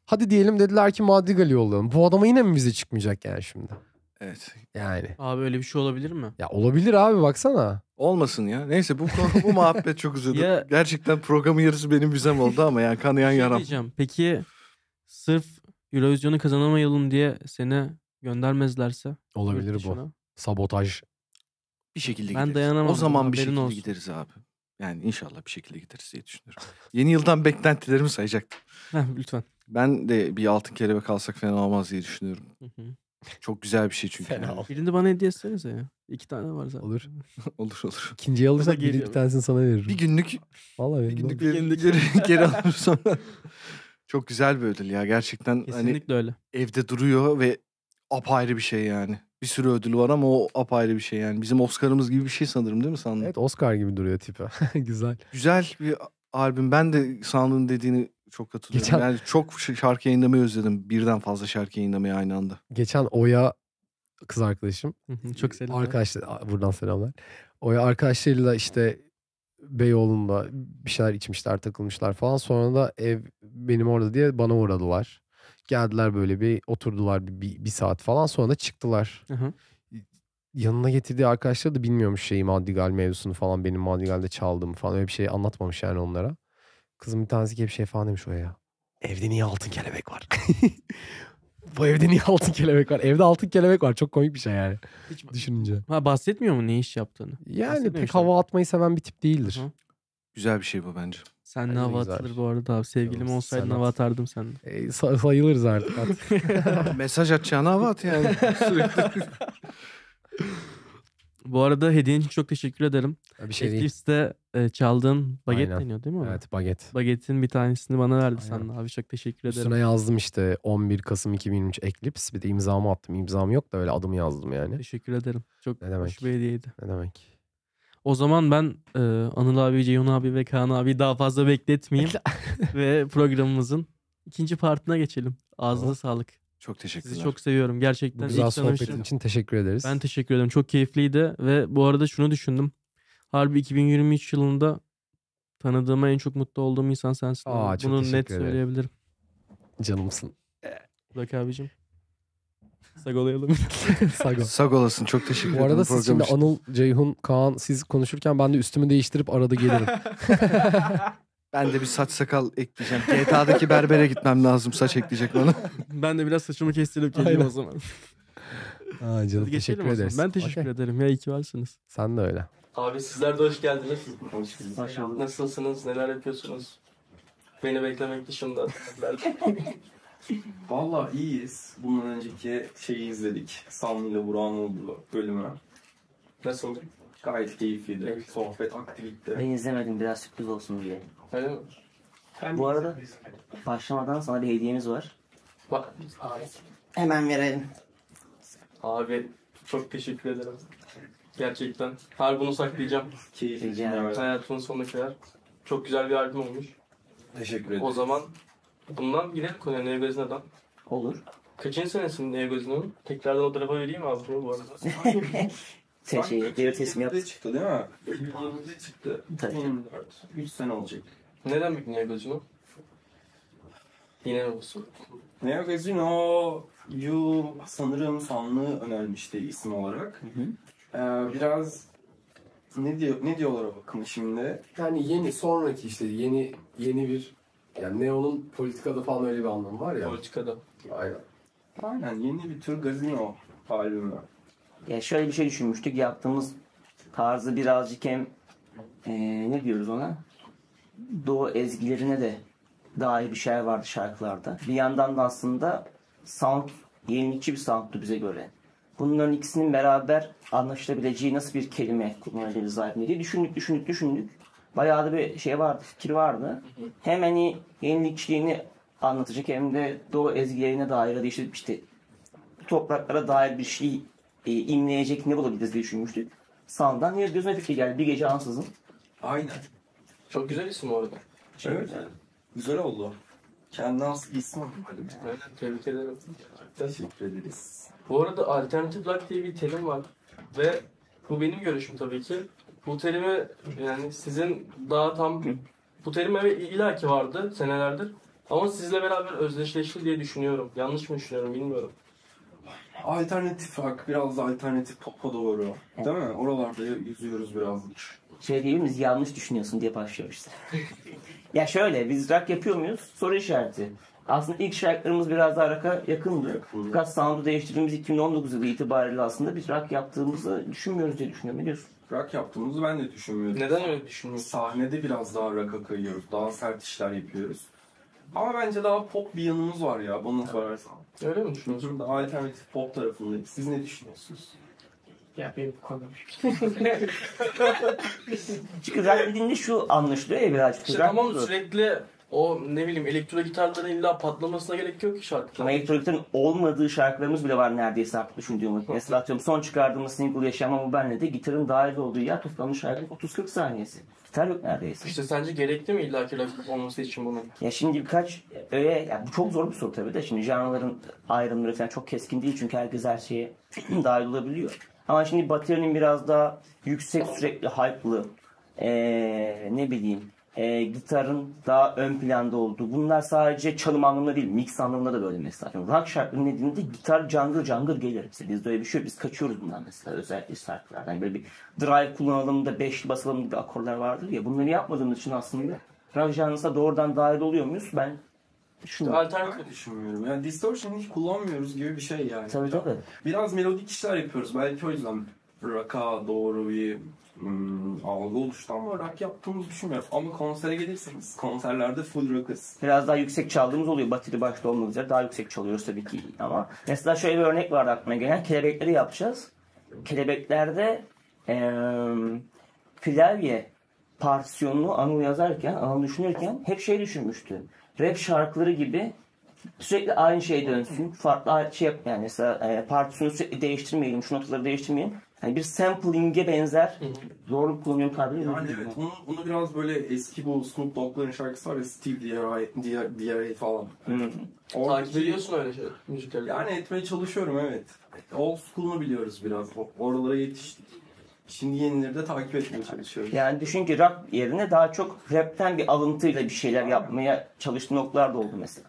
Hadi diyelim dediler ki Madrigal'i yollayalım. Bu adama yine mi bize çıkmayacak yani şimdi? Evet. Yani. Abi öyle bir şey olabilir mi? Ya olabilir abi baksana. Olmasın ya. Neyse bu konu- bu muhabbet çok uzadı. Ya- Gerçekten programın yarısı benim vizem oldu ama yani kanayan şey yaram. diyeceğim. Peki sırf Eurovision'u kazanamayalım diye seni göndermezlerse? Olabilir bu. dışına? Sabotaj. Bir şekilde Ben gideriz. dayanamam O zaman bir haberin şekilde olsun. gideriz abi. Yani inşallah bir şekilde gideriz diye düşünüyorum. Yeni yıldan beklentilerimi sayacaktım. Heh, <laughs> lütfen. Ben de bir altın kelebek alsak fena olmaz diye düşünüyorum. Hı hı. Çok güzel bir şey çünkü. Fena yani. ol- Birini bana hediye etsenize ya. İki tane var zaten. Olur. <laughs> olur olur. İkinciyi alırsak bir, bir tanesini sana veririm. Bir günlük Vallahi bir günlük olur. geri, geri, geri <laughs> alırım sonra. Çok güzel bir ödül ya. Gerçekten hani Kesinlikle öyle. evde duruyor ve apayrı bir şey yani. Bir sürü ödül var ama o apayrı bir şey yani. Bizim Oscar'ımız gibi bir şey sanırım değil mi sandın? Evet Oscar gibi duruyor tipi. <laughs> Güzel. Güzel bir albüm. Ben de Sand'ın dediğini çok katılıyorum. Geçen- Yani çok şarkı yayınlamayı özledim. Birden fazla şarkı yayınlamayı aynı anda. Geçen Oya kız arkadaşım. Çok selamlar. Arkadaşlar buradan selamlar. Oya arkadaşlarıyla işte Beyoğlu'nda bir şeyler içmişler takılmışlar falan. Sonra da ev benim orada diye bana uğradılar. Geldiler böyle bir oturdular bir, bir, bir saat falan sonra da çıktılar. Hı hı. Yanına getirdiği arkadaşlar da bilmiyormuş şeyi Madrigal mevzusunu falan benim Madrigal'de çaldığımı falan öyle bir şey anlatmamış yani onlara. Kızım bir tanesi gelip şey falan demiş Oya'ya. Evde niye altın kelebek var? <laughs> Bu evde niye altın kelebek var? Evde altın kelebek var. Çok komik bir şey yani Hiç... düşününce. Ha bahsetmiyor mu ne iş yaptığını? Yani pek hava atmayı seven bir tip değildir. Hı. Güzel bir şey bu bence. Sen Bence ne hava güzel. atılır bu arada abi. Sevgilim Evet, olsaydın sanat. hava atardım senden. E, sa- sayılırız artık. artık. <laughs> Mesaj atacağına hava at yani. <laughs> Sürekli. Bu arada hediyen için çok teşekkür ederim. bir şey değil. Eclipse'de e, çaldığın baget Aynen. deniyor değil mi? ona? Evet baget. Bagetin bir tanesini bana verdi Aynen. sana abi. Çok teşekkür ederim. Üstüne yazdım işte 11 Kasım 2023 Eclipse. Bir de imzamı attım. İmzam yok da öyle adımı yazdım yani. Teşekkür ederim. Çok Ne demek. hoş bir hediyeydi. Ne demek? O zaman ben e, Anıl abi, Ceyhun abi ve Kaan abi daha fazla bekletmeyeyim. <laughs> ve programımızın ikinci partına geçelim. Ağzınıza sağlık. Çok teşekkürler. Sizi çok seviyorum. Bu Gerçekten güzel ilk sohbetin tanıştığım. için teşekkür ederiz. Ben teşekkür ederim. Çok keyifliydi ve bu arada şunu düşündüm. Harbi 2023 yılında tanıdığıma en çok mutlu olduğum insan sensin. abi. Aa, çok Bunu net teşekkür ederim. söyleyebilirim. Canımsın. Burak abicim. Sagolayalım. <laughs> Sago. Sağ olasın. Çok teşekkür ederim. Bu arada siz program şimdi için. Anıl, Ceyhun, Kaan siz konuşurken ben de üstümü değiştirip arada gelirim. <laughs> Ben de bir saç sakal ekleyeceğim. GTA'daki berbere gitmem lazım. Saç ekleyecek bana. ben de biraz saçımı kestirip geleyim Aynen. o zaman. Aa, canım Hadi geçelim teşekkür o zaman. ederiz. Ben teşekkür Okey. ederim ya iyi ki varsınız. Sen de öyle. Abi sizler de hoş geldiniz. Hoş bulduk. Nasılsınız? Neler yapıyorsunuz? Beni beklemek dışında. <laughs> Valla iyiyiz. Bundan önceki şeyi izledik. Sanlı ile Burak'ın olduğu bölümü. Nasıl? Gayet keyifliydi. Sohbet, aktivite. Ben izlemedim biraz sürpriz olsun diye. Öyle mi? Bu arada başlamadan sana bir hediyemiz var. Bak. Hemen verelim. Abi çok teşekkür ederim. Gerçekten. Her bunu saklayacağım. Keyifli. Evet. Hayatımın sonuna kadar. Çok güzel bir albüm olmuş. Teşekkür ederim. O zaman bundan gidelim konuya Neo Gazina'dan. Olur. Kaçıncı senesinin Neo Gazina'nın? Tekrardan o tarafa vereyim abi bunu bu arada. <laughs> Sen şey, devir teslim yap. 2020'de çıktı değil mi? 2020'de çıktı. Tabii. 2024. 3 sene olacak. Neden bir Neo Gazino? Yine ne olsun? Neo Gazino'yu sanırım Sanlı önermişti isim olarak. Ee, biraz ne diyor ne diyorlar o bakımı şimdi? Yani yeni sonraki işte yeni yeni bir yani Neo'nun politikada falan öyle bir anlamı var ya. Politikada. Aynen. Aynen yeni bir tür gazino albümü. Ya şöyle bir şey düşünmüştük. Yaptığımız tarzı birazcık hem eee, ne diyoruz ona? Doğu ezgilerine de dair bir şey vardı şarkılarda. Bir yandan da aslında sound yenilikçi bir soundtu bize göre. Bunların ikisinin beraber anlaşılabileceği nasıl bir kelime kullanabiliriz albümde diye düşündük düşündük düşündük. Bayağı da bir şey vardı, fikir vardı. Hem hani yenilikçiliğini anlatacak hem de Doğu ezgilerine dair ya işte, işte topraklara dair bir şey e, imleyecek ne bulabiliriz diye düşünmüştük. Sound'dan ya gözüme fikir geldi. Bir gece ansızın. Aynen. Çok güzel isim bu arada. Evet. Güzel oldu. Kendine has bir isim oldu. Aynen, tebrik ederim. Teşekkür ederiz. Bu arada alternatif rock diye bir terim var. Ve bu benim görüşüm tabii ki. Bu terimi yani sizin daha tam bu terim evet illaki vardı senelerdir. Ama sizle beraber özdeşleşti diye düşünüyorum. Yanlış mı düşünüyorum bilmiyorum. Alternatif rock, biraz da alternatif pop'a doğru. Değil mi? Oralarda yüzüyoruz birazcık. Şey değil miyiz? Yanlış düşünüyorsun diye başlıyor işte. <laughs> ya şöyle biz rock yapıyor muyuz? Soru işareti. Aslında ilk şarkılarımız biraz daha rock'a yakındı. Fakat sound'u değiştirdiğimiz 2019 yılı itibariyle aslında biz rock yaptığımızı düşünmüyoruz diye düşünüyorum. Ne diyorsun? Rock yaptığımızı ben de düşünmüyorum. Neden öyle düşünüyorsun? Sahnede biraz daha rock'a kayıyoruz. Daha sert işler yapıyoruz. Ama bence daha pop bir yanımız var ya bana sorarsan. Öyle mi düşünüyorsun? Burada alternatif pop tarafındayız. Siz ne düşünüyorsunuz? Ya benim konu. Çünkü rock dediğinde şu anlaşılıyor ya birazcık. İşte tamam sürekli o ne bileyim elektro gitarların illa patlamasına gerek yok ki şarkıda. Ama elektroniklerin olmadığı şarkılarımız bile var neredeyse artık düşündüğüm. Mesela atıyorum son çıkardığımız single Yaşamamı Benle de gitarın dahil olduğu yer toplamda şarkının 30-40 saniyesi. Gitar yok neredeyse. İşte sence gerekli mi illa ki rock olması için bunun? Ya şimdi birkaç öyle ya bu çok zor bir soru tabii de şimdi janraların ayrımları falan çok keskin değil çünkü herkes her şeye <clears throat> dahil olabiliyor. Ama şimdi baterinin biraz daha yüksek sürekli hype'lı ee, ne bileyim ee, gitarın daha ön planda olduğu bunlar sadece çalım anlamında değil mix anlamında da böyle mesela. Yani rock şarkının dediğinde gitar cangır cangır gelir. Mesela bizde öyle bir şey yok. Biz kaçıyoruz bundan mesela özellikle şarkılardan. Yani böyle bir drive kullanalım da beşli basalım gibi akorlar vardır ya. Bunları yapmadığımız için aslında rock janrısına doğrudan dahil oluyor muyuz? Ben düşünmüyorum. Alternatif. Düşünmüyorum. Yani distortion hiç kullanmıyoruz gibi bir şey yani. Tabii tabii. Biraz melodik işler yapıyoruz. Belki o yüzden rock'a doğru bir hmm, algı oluştu ama rock yaptığımızı düşünmüyorum. Ama konsere gelirseniz konserlerde full rock'ız. Biraz daha yüksek çaldığımız oluyor. Bateri başta olmak daha yüksek çalıyoruz tabii ki. Ama mesela şöyle bir örnek vardı aklıma gelen. Kelebekleri yapacağız. Kelebeklerde eee klavye partisyonunu Anıl yazarken, Anıl düşünürken hep şey düşünmüştü. Rap şarkıları gibi sürekli aynı şey dönsün. Farklı şey yap yani mesela e, partisyonu sürekli değiştirmeyelim, şu notaları değiştirmeyelim. Yani bir sampling'e benzer zorluk kullanıyorum tabiri. Yani evet. Onu, onu biraz böyle eski bu Snoop Dogg'ların şarkısı var ya Steve D.R.I. D.R.I. Falan. Hı. Oradaki- Takip ediyorsun öyle şey, müzikleri. Yani etmeye çalışıyorum evet. Old school'unu biliyoruz biraz. Oralara yetiştik. Şimdi yenileri de takip etmeye çalışıyoruz. Yani düşün ki rock yerine daha çok rapten bir alıntıyla bir şeyler yapmaya çalıştığı noktalar da oldu mesela.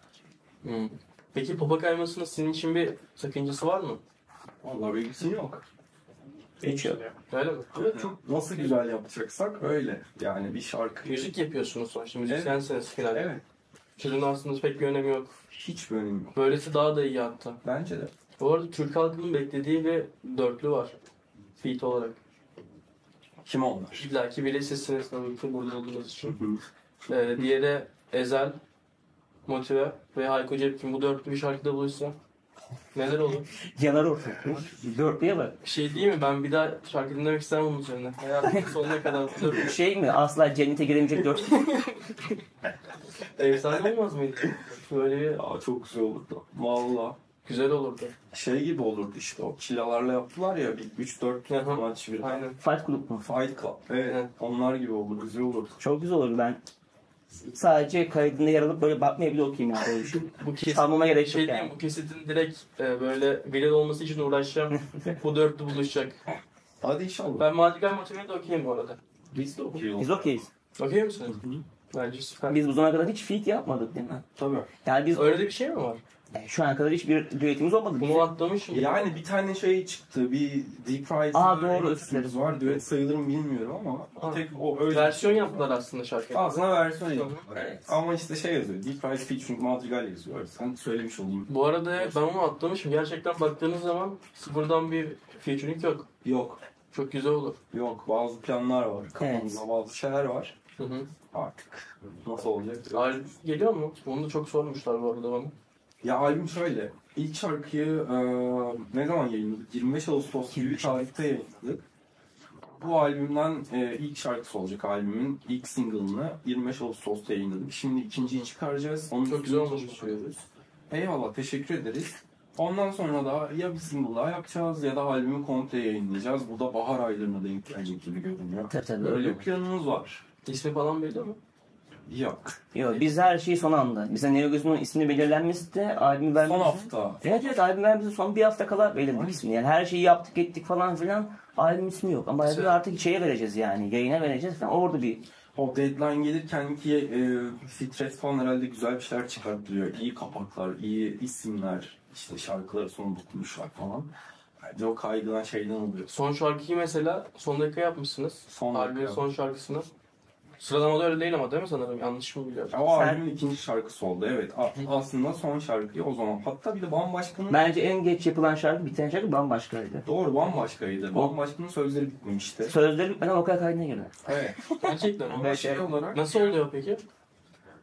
Hmm. Peki popa kaymasının senin için bir sakıncası var mı? Vallahi bilgisi yok. Geçiyor. Öyle mi? Evet, çok nasıl güzel yapacaksak öyle. Yani bir şarkı. Müzik yapıyorsunuz sonuçta. Müzisyensiniz finalde. Evet. Türün aslında pek bir önemi yok. Hiç bir önemi yok. Böylesi daha da iyi hatta. Bence de. Bu arada Türk halkının beklediği bir dörtlü var. Feat olarak. Kim onlar? İlla ki biri sizsiniz tabii ki burada olduğunuz için. Ee, diğeri Ezel, Motive ve Hayko Cepkin. Bu dörtlü bir şarkıda buluşsa neler olur? Yanar ortalık. Dörtlüye bak. Şey değil mi? Ben bir daha şarkı dinlemek istemem bunun üzerine. Hayatımın sonuna kadar <laughs> dörtlü. Şey mi? Asla cennete giremeyecek dörtlü. <laughs> Efsane olmaz mıydı? Böyle bir Aa, çok güzel olurdu. Valla. güzel olurdu. Şey gibi olurdu işte o kilalarla yaptılar ya bir 3-4 Hı hı. maç bir. Aynen. Fight Club mu? Fight Club. Evet. Onlar gibi oldu. Güzel olurdu. Çok güzel olur. Ben sadece kaydında yer alıp böyle bakmaya bile okuyayım yani. Böyle şey. Bu kesit, Çalmama gerek şey yok diyeyim, yani. bu kesitin direkt e, böyle viral olması için uğraşacağım. <laughs> bu dörtlü buluşacak. Hadi inşallah. Ben Madrigal Motive'yi de okuyayım bu arada. Biz de okuyalım. Biz okeyiz. Okuyor musunuz? Bence süper. Biz bu zamana kadar hiç feat yapmadık değil mi? Tabii. Yani biz Öyle de bir şey mi var? Şu ana kadar hiçbir düetimiz olmadı. Bunu atlamışım. Yani bir tane şey çıktı. Bir Deep Rise Aa, doğru, remiximiz var. Düet sayılır mı bilmiyorum ama Aa. tek o öyle. Versiyon yaptılar aslında şarkı. Aslında versiyon yaptılar. Evet. Ama işte şey yazıyor. Deep Rise featuring Madrigal yazıyor. Sen söylemiş olayım. Bu arada ben onu atlamışım. Gerçekten baktığınız zaman sıfırdan bir featuring yok. Yok. Çok güzel olur. Yok. Bazı planlar var. Kafamızda bazı şeyler var. Hı hı. Artık nasıl olacak? Geliyor mu? Bunu da çok sormuşlar bu arada bana. Ya albüm şöyle. İlk şarkıyı e, ne zaman yayınladık? 25 Ağustos gibi bir tarihte yayınladık. Bu albümden e, ilk şarkısı olacak albümün ilk single'ını 25 Ağustos'ta yayınladık. Şimdi ikinciyi çıkaracağız. Onun Çok güzel olmuş. çalışıyoruz. Eyvallah teşekkür ederiz. Ondan sonra da ya bir single daha yapacağız ya da albümü komple yayınlayacağız. Bu da bahar aylarına denk gelecek gibi görünüyor. Tabii tabii. Öyle bir planımız var. İsmi falan belli mi? Yok. Yok biz her şeyi son anda. Bize Neo Gözü'nün ismini belirlenmesi de albümü vermesi. Son hafta. Evet evet albüm vermesi son bir hafta kala belirledik ismini. Yani her şeyi yaptık ettik falan filan. Albüm ismi yok. Ama albümü artık şeye vereceğiz yani. Yayına vereceğiz falan. Orada bir O deadline gelirken ki e, Fitret falan herhalde güzel bir şeyler çıkartılıyor. İyi kapaklar, iyi isimler, işte şarkılara son dokunuşlar falan. Bence o kaygılan şeyden oluyor. Son şarkıyı mesela son dakika yapmışsınız. Son Albümün dakika. son şarkısını. Sıralamada öyle değil ama değil mi sanırım? Yanlış mı biliyorum? O Sen- albümün ikinci şarkısı oldu. Evet a- aslında son şarkıyı o zaman. Hatta bir de Bambaşka'nın... Bence en geç yapılan şarkı, biten şarkı bambaşkaydı. Doğru Bambaşka'ydı. Bambaşka'nın sözleri bitmemişti. Sözleri bitmeden vokal kaydına girdi. Evet. <laughs> Gerçekten. Ama şey olarak... Nasıl oluyor peki?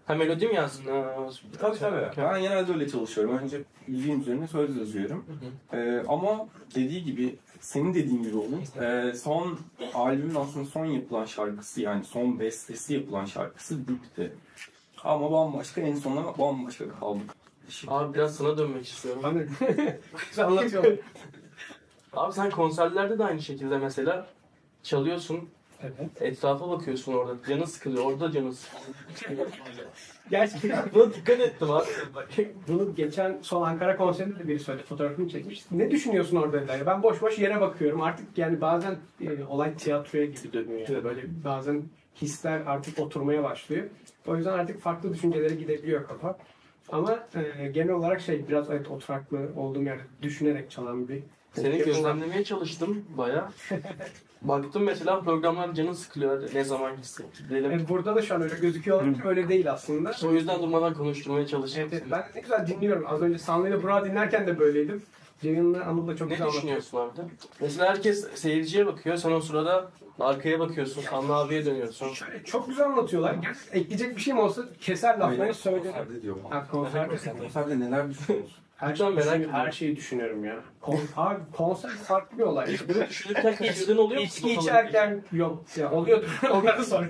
Ha melodi mi yazdın? Ha, Tabii tabii. Ben genelde öyle çalışıyorum. Önce müziğin üzerine söz yazıyorum. Ee, ama dediği gibi, senin dediğin gibi olur. Ee, son albümün aslında son yapılan şarkısı yani son bestesi yapılan şarkısı bitti. Ama bambaşka en sona bambaşka kaldık. Abi biraz sana dönmek istiyorum. Hani <laughs> anlatıyorum. Abi sen konserlerde de aynı şekilde mesela çalıyorsun. Evet. Etrafa bakıyorsun orada. Canı sıkılıyor. Orada canı sıkılıyor. <laughs> Gerçekten Buna dikkat ettim abi. bunu geçen son Ankara konserinde de biri söyledi. Fotoğrafını çekmiş. Ne düşünüyorsun orada dediler. Ben boş boş yere bakıyorum. Artık yani bazen e, olay tiyatroya gibi dönüyor. Yani böyle bazen hisler artık oturmaya başlıyor. O yüzden artık farklı düşüncelere gidebiliyor kafa. Ama e, genel olarak şey biraz evet oturaklı olduğum yerde düşünerek çalan bir Seni gözlemlemeye çalıştım baya. <laughs> Baktım mesela programlar canın sıkılıyor. Ne zaman gitsek gidelim. E, burada da şu an öyle gözüküyor. öyle değil aslında. O yüzden durmadan konuşturmaya çalıştım. Evet, evet. ben ne güzel dinliyorum. Az önce Sanlı ile Burak'ı dinlerken de böyleydim. Ceyhun'la Anıl da çok Ne güzel anlatıyor. düşünüyorsun abi de? Mesela herkes seyirciye bakıyor. Sen o sırada arkaya bakıyorsun. Sanlı abiye dönüyorsun. Şöyle çok güzel anlatıyorlar. Gerçekten ekleyecek bir şey mi olsa keser laflarını söyler. Konserde diyor. Ha, konserde. Konserde neler düşünüyorsun? Her, şeyi merak her şeyi düşünüyorum ya. Kon abi, konser farklı bir olay. Bunu düşünürken kaçırdığın oluyor mu? İçki içerken yok. Ya oluyordur. <laughs> Onları sonra.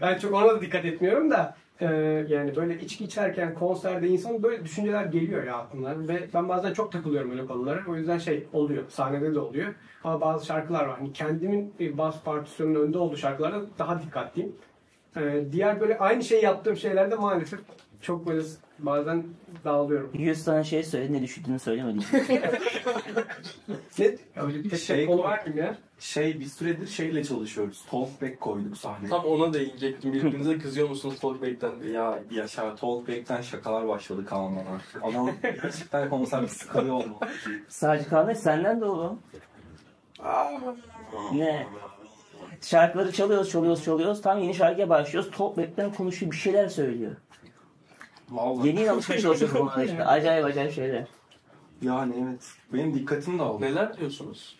ben çok ona da dikkat etmiyorum da. e, yani böyle içki içerken konserde insan böyle düşünceler geliyor ya aklına ve ben bazen çok takılıyorum öyle konulara. O yüzden şey oluyor. Sahnede de oluyor. Ama bazı şarkılar var. Hani kendimin bir bas partisyonunun önünde olduğu şarkılarda daha dikkatliyim. E, diğer böyle aynı şeyi yaptığım şeylerde maalesef çok böyle bazen dağılıyorum. 100 tane şey söyledi ne düşündüğünü söylemedi. <laughs> Ne? Öyle bir Şey- konu var mı ya? Şey bir süredir şeyle çalışıyoruz. Talkback koyduk sahneye. Tam ona değinecektim. Birbirinize kızıyor musunuz Talkback'ten diye. Ya yaşa Talkback'ten şakalar başladı Kaan'dan artık. Adam gerçekten konser bir sıkılıyor oldu. Sadece kaldı senden de oğlum. ne? Şarkıları çalıyoruz, çalıyoruz, çalıyoruz. Tam yeni şarkıya başlıyoruz. Talkback'ten konuşuyor, bir şeyler söylüyor. Vallahi. Yeni yeni alışmaya çalışıyoruz bunlara işte. Acayip acayip şeyler. Yani evet. Benim dikkatim dağıldı. Neler diyorsunuz?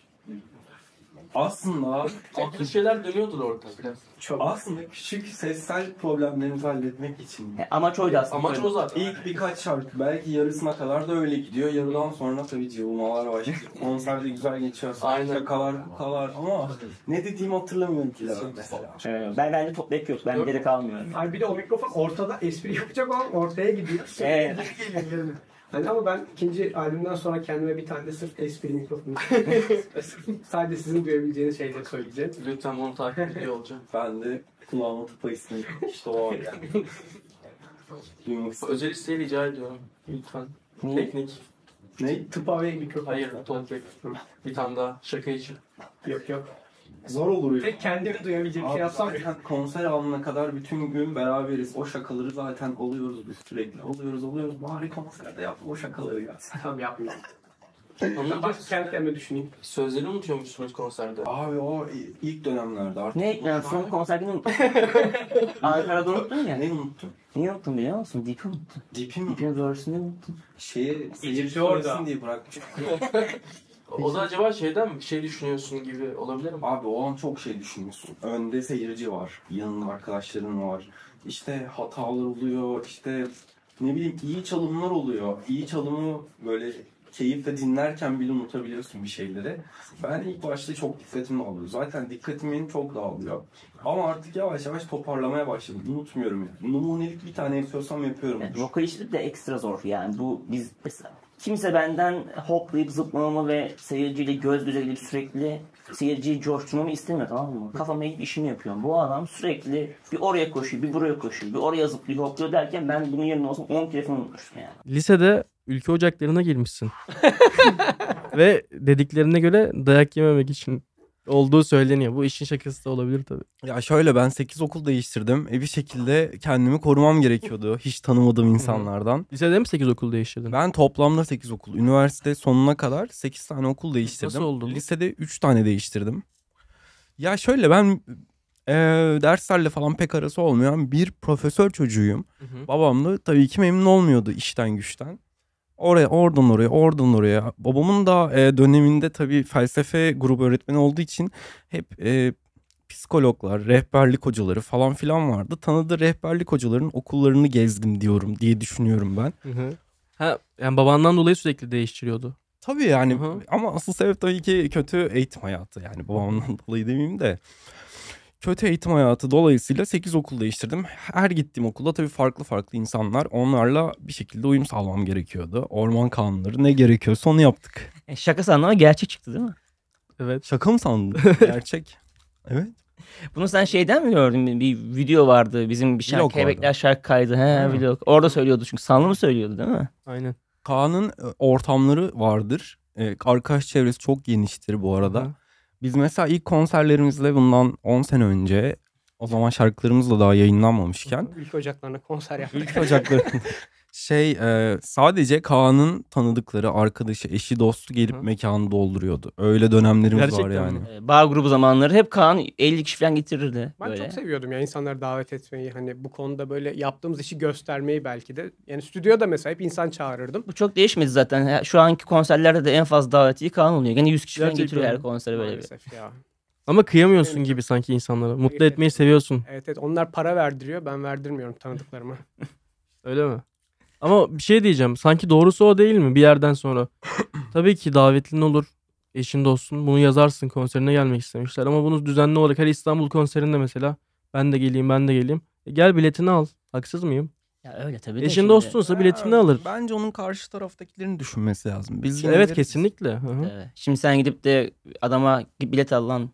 Aslında Farklı şeyler dönüyordur orada biraz. aslında küçük sessel problemlerimizi halletmek için. E, Amaç oydu aslında. Amaç o zaten. İlk birkaç şarkı belki yarısına kadar da öyle gidiyor. Yarıdan sonra tabii cıvımalar başlıyor. <laughs> Konserde güzel geçiyor. Aynen. Şakalar, kukalar ama ne dediğimi hatırlamıyorum ki mesela. Ee, ben bence toplayıp yok. Ben geri kalmıyorum. Hayır bir de o mikrofon ortada espri yapacak olan ortaya gidiyor. Evet. Geliyor. Hani ama ben ikinci albümden sonra kendime bir tane de sırf espri mikrofonu <laughs> <laughs> sadece sizin duyabileceğiniz şeyleri söyleyeceğim. Lütfen bunu takip ediyor <laughs> olacağım. Ben de kulağıma tıpa istedim. İşte o an yani. Duymak. Özel isteği rica ediyorum. Lütfen. Teknik. Ne? Tıpa ve mikrofon. Hayır, toprak. Bir tane daha şaka için. Yok yok. Zor olur ya. Tek kendimi bir Abi şey yapsam zaten konser anına kadar bütün gün beraberiz. O şakaları zaten oluyoruz biz sürekli. Oluyoruz oluyoruz. Bari konserde yap o şakaları ya. <laughs> tamam yapmayayım. Anlatacak Bak kendi kendime düşüneyim. Sözleri unutuyormuşsunuz konserde. Abi o ilk dönemlerde artık. Ne? Yani son konser günü unuttum. <laughs> Ankara'da unuttun ya. Ne unuttum? Niye unuttum biliyor musun? Deep'i unuttum. Deep'i mi? Deep'in doğrusunu unuttum. Şeye seyirci orada. söylesin diye bırakmış. <laughs> O da acaba şeyden mi bir şey düşünüyorsun gibi olabilir mi? Abi o an çok şey düşünüyorsun. Önde seyirci var. Yanında arkadaşların var. İşte hatalar oluyor. İşte ne bileyim iyi çalımlar oluyor. İyi çalımı böyle keyifle dinlerken bile unutabiliyorsun bir şeyleri. Ben ilk başta çok dikkatim dağılıyor. Zaten dikkatimin çok dağılıyor. Ama artık yavaş yavaş toparlamaya başladım. Unutmuyorum yani. Numunelik bir tane yapıyorsam yapıyorum. Yani vokal işleri de ekstra zor. Yani bu biz mesela kimse benden hoplayıp zıplamamı ve seyirciyle göz göze gelip sürekli seyirciyi coşturmamı istemiyor tamam mı? Kafama eğip işimi yapıyorum. Bu adam sürekli bir oraya koşuyor, bir buraya koşuyor, bir oraya zıplıyor, hopluyor derken ben bunun yerine olsam 10 kere falan unutmuşum yani. Lisede ülke ocaklarına girmişsin. <laughs> Ve dediklerine göre dayak yememek için olduğu söyleniyor. Bu işin şakası da olabilir tabii. Ya şöyle ben 8 okul değiştirdim. E bir şekilde kendimi korumam gerekiyordu hiç tanımadığım insanlardan. Lisede mi 8 okul değiştirdin? Ben toplamda 8 okul. Üniversite sonuna kadar 8 tane okul değiştirdim. Nasıl oldu bu? Lisede 3 tane değiştirdim. Ya şöyle ben e, derslerle falan pek arası olmayan bir profesör çocuğuyum. Hı hı. Babam da tabii ki memnun olmuyordu işten güçten. Oraya, oradan oraya, oradan oraya. Babamın da e, döneminde tabii felsefe grubu öğretmeni olduğu için hep e, psikologlar, rehberlik hocaları falan filan vardı. Tanıdığı rehberlik hocaların okullarını gezdim diyorum diye düşünüyorum ben. Hı hı. Ha, yani babandan dolayı sürekli değiştiriyordu. Tabii yani Hı hı. ama asıl sebep tabii ki kötü eğitim hayatı yani babamdan <laughs> dolayı demeyeyim de. Kötü eğitim hayatı dolayısıyla 8 okul değiştirdim. Her gittiğim okulda tabii farklı farklı insanlar. Onlarla bir şekilde uyum sağlamam gerekiyordu. Orman kanunları ne gerekiyorsa onu yaptık. E, şaka sandın ama gerçek çıktı değil mi? Evet. Şaka mı sandın? <laughs> Gerçek. Evet. Bunu sen şeyden mi gördün? Bir video vardı bizim bir şarkı. Bebekler şarkı kaydı. He vlog. Orada söylüyordu çünkü sanlı mı söylüyordu değil mi? Aynen. Kaan'ın e, ortamları vardır. E, arkadaş çevresi çok geniştir bu arada. Hı. Biz mesela ilk konserlerimizde bundan 10 sene önce o zaman şarkılarımız da daha yayınlanmamışken Ülke ocaklarına konser yaptık. İlk Ocak'ta <laughs> şey e, sadece Kaan'ın tanıdıkları arkadaşı, eşi, dostu gelip Hı. mekanı dolduruyordu. Öyle dönemlerimiz var Gerçekten yani. mi? E, bar grubu zamanları hep Kaan 50 kişi falan getirirdi. Ben böyle. çok seviyordum ya insanları davet etmeyi. Hani bu konuda böyle yaptığımız işi göstermeyi belki de. Yani stüdyoda mesela hep insan çağırırdım. Bu çok değişmedi zaten. Şu anki konserlerde de en fazla davetiye Kaan oluyor. Gene 100 kişi falan getiriyor her konsere böyle. bir. Maalesef ya. Ama kıyamıyorsun gibi sanki insanlara. Mutlu Evet, etmeyi evet. seviyorsun. Evet evet onlar para verdiriyor ben verdirmiyorum tanıdıklarıma. <laughs> Öyle mi? Ama bir şey diyeceğim. Sanki doğrusu o değil mi bir yerden sonra? <coughs> Tabii ki davetlin olur. Eşin dostun. Bunu yazarsın konserine gelmek istemişler. Ama bunu düzenli olarak her İstanbul konserinde mesela ben de geleyim ben de geleyim. E gel biletini al. Haksız mıyım? Ya öyle tabii de Eşin şimdi. dostunsa biletini alır. Bence onun karşı taraftakilerini düşünmesi lazım. Biz yine Evet kesinlikle. Hı hı. Evet. Şimdi sen gidip de adama "Git bilet al lan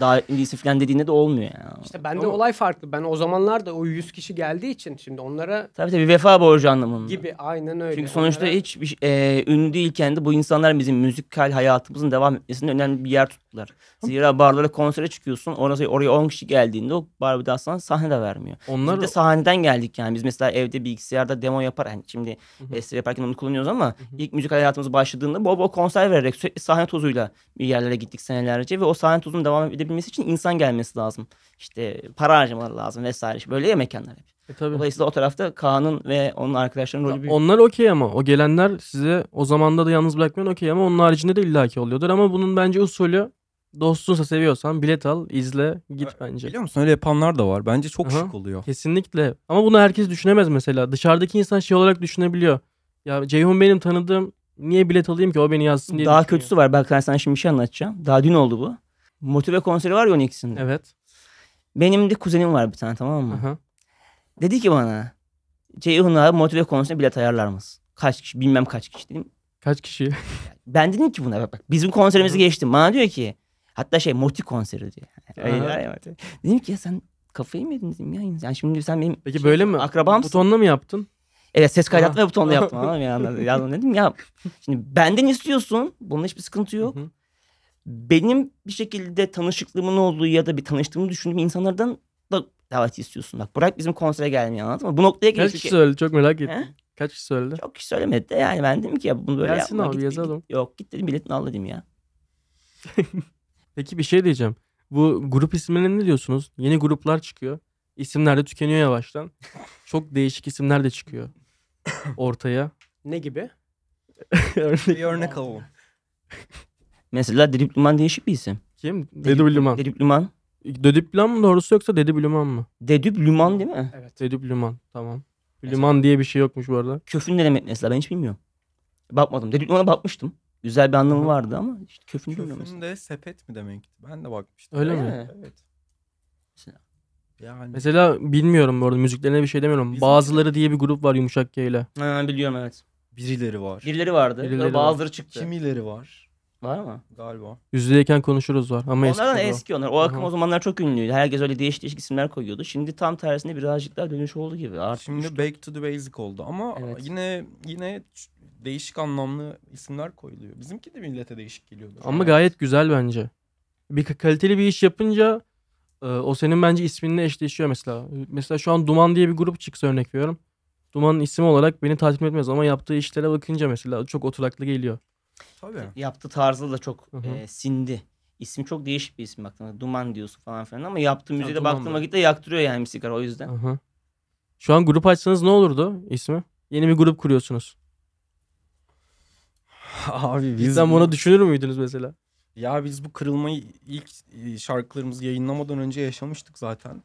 davetli değilsin falan dediğinde de olmuyor yani. İşte bende Ama- olay farklı. Ben o zamanlar da o 100 kişi geldiği için şimdi onlara Tabii tabii vefa borcu anlamında. gibi aynen öyle. Çünkü sonuçta Onlara- hiç bir şey- e, ünlü değilken de bu insanlar bizim müzikal hayatımızın devam etmesinde önemli bir yer tuttular. Zira barlara konsere çıkıyorsun. Orası oraya 10 kişi geldiğinde o bar bir daha sana sahne de vermiyor. Onlar Biz de sahneden geldik yani. Biz mesela evde bilgisayarda demo yapar. Yani şimdi hı. beste yaparken onu kullanıyoruz ama ilk müzik hayatımız başladığında bol bol konser vererek sürekli sahne tozuyla bir yerlere gittik senelerce ve o sahne tozunun devam edebilmesi için insan gelmesi lazım. İşte para harcamaları lazım vesaire. Böyle ya mekanlar hep. E, tabii. Dolayısıyla o tarafta Kaan'ın ve onun arkadaşlarının rolü büyük. Onlar okey ama o gelenler size o zamanda da yalnız bırakmayan okey ama onun haricinde de illaki oluyordur ama bunun bence usulü dostunsa seviyorsan bilet al izle git bence. Biliyor musun öyle yapanlar da var. Bence çok Aha. şık oluyor. Kesinlikle ama bunu herkes düşünemez mesela dışarıdaki insan şey olarak düşünebiliyor. Ya Ceyhun benim tanıdığım niye bilet alayım ki o beni yazsın diye Daha kötüsü var. Bak ben sana şimdi bir şey anlatacağım. Daha dün oldu bu. Motive konseri var ya 12'sinde. Evet. Benim de kuzenim var bir tane tamam mı? Aha. Dedi ki bana Ceyhun abi motive konserine bilet ayarlar mısın? Kaç kişi bilmem kaç kişi dedim. Kaç kişi? <laughs> Ben dedim ki buna bak, bak bizim konserimizi geçtim. Bana diyor ki hatta şey Moti konseri diyor. Öyle. Dedim ki ya sen kafayı mı yedin dedim ya. Yani şimdi sen benim Peki şey, böyle mi? Akrabamsın. Butonla mı yaptın? Evet ses Aha. kaydetme butonla yaptım ama <laughs> yani yazdım dedim ya. Şimdi benden istiyorsun. Bunun hiçbir sıkıntı yok. Hı hı. Benim bir şekilde tanışıklığımın olduğu ya da bir tanıştığımı düşündüğüm insanlardan da davet istiyorsun. Bak bırak bizim konsere gelmeyi anladın mı? Bu noktaya Kaç geliyor kişi çünkü. söyledi? Çok merak He? ettim. Kaç kişi söyledi? Çok kişi söylemedi de yani ben dedim ki ya bunu böyle Gelsin yapma. abi, Git- yazalım. git- yok git dedim biletini al dedim ya. <laughs> Peki bir şey diyeceğim. Bu grup isimlerine ne diyorsunuz? Yeni gruplar çıkıyor. İsimler de tükeniyor yavaştan. <laughs> Çok değişik isimler de çıkıyor <coughs> ortaya. Ne gibi? <laughs> Bir örnek alalım. Mesela Drip Luman değişik bir isim. Kim? Dedi Blüman. Drip Luman. Dedi Blüman mı doğrusu yoksa Dedi Blüman mı? Dedüp Luman değil mi? Evet. Dedi Blüman. Tamam. Blüman diye bir şey yokmuş bu arada. Köfün ne demek mesela ben hiç bilmiyorum. Bakmadım. Dedüp Luman'a bakmıştım. Güzel bir anlamı vardı ama işte köfün bilmiyorum mesela. Köfün de sepet mi demekti? Ben de bakmıştım. Öyle Öyle mi? mi? Evet. Mesela. Yani Mesela bilmiyorum bu arada müziklerine bir şey demiyorum. Bizim- Bazıları diye bir grup var Yumuşak G ile. Ha, biliyorum evet. birileri var. Birileri vardı. Birileri Sonra var. bazıları çıktı. Kimileri var Var mı? galiba. Yüzdeyken konuşuruz var ama eski. Onlardan o. eski onlar. O akım Aha. o zamanlar çok ünlüydü. Herkes öyle değişik değişik isimler koyuyordu. Şimdi tam tersine birazcık daha dönüş oldu gibi. Artık Şimdi üç- back to the basic oldu ama Evet. yine yine değişik anlamlı isimler koyuluyor. Bizimki de millete değişik geliyordu. Ama gayet güzel bence. Bir kaliteli bir iş yapınca e, o senin bence isminle eşleşiyor mesela. Mesela şu an Duman diye bir grup çıksa örnek veriyorum. Duman'ın ismi olarak beni tatmin etmez ama yaptığı işlere bakınca mesela çok oturaklı geliyor. Tabii. yaptığı tarzı da çok Hı hı. e, sindi. İsmi çok değişik bir isim baktığında. Duman diyorsun falan filan ama yaptığı müziğe de Duman baktığım mı? vakit de yaktırıyor yani bir sigara o yüzden. Aha. Şu an grup açsanız ne olurdu ismi? Yeni bir grup kuruyorsunuz. <laughs> Abi biz Bizden bunu düşünür müydünüz mesela? ya biz bu kırılmayı ilk e, şarkılarımızı yayınlamadan önce yaşamıştık zaten.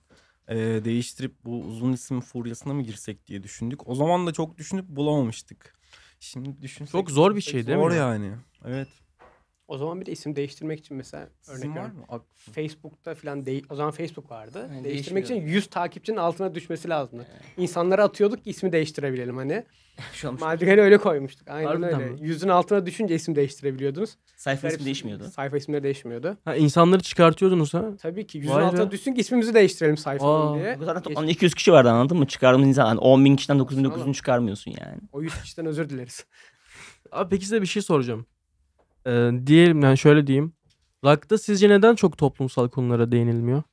Ee, değiştirip bu uzun isim furyasına mı girsek diye düşündük. O zaman da çok düşünüp bulamamıştık. Şimdi düşünsek Çok zor bir şey değil mi? Zor yani. Evet. O zaman bir de isim değiştirmek için mesela örnek var mı? Facebook'ta falan değil. O zaman Facebook vardı. Yani Değiştirmek için değiştiriyor. 100 takipçinin altına düşmesi lazımdı. İnsanlara atıyorduk ki ismi değiştirebilelim hani. <laughs> Şu an Madrigal'i öyle koymuştuk. Aynen Harbiden öyle. mi? Yüzün altına düşünce isim değiştirebiliyordunuz. sayfa Garip- ismi değişmiyordu. Sayfa isimleri değişmiyordu. Ha, insanları çıkartıyordunuz ha? Tabii ki yüzün Vay be. altına düşsün ki ismimizi değiştirelim sayfanın diye. Zaten toplamda 200 kişi vardı anladın mı? Çıkardığımız insan yani 10 bin kişiden 9900'ünü çıkarmıyorsun yani. O 100 kişiden özür dileriz. Abi peki size bir şey soracağım. Ee, diyelim yani şöyle diyeyim. Rock'ta sizce neden çok toplumsal konulara değinilmiyor?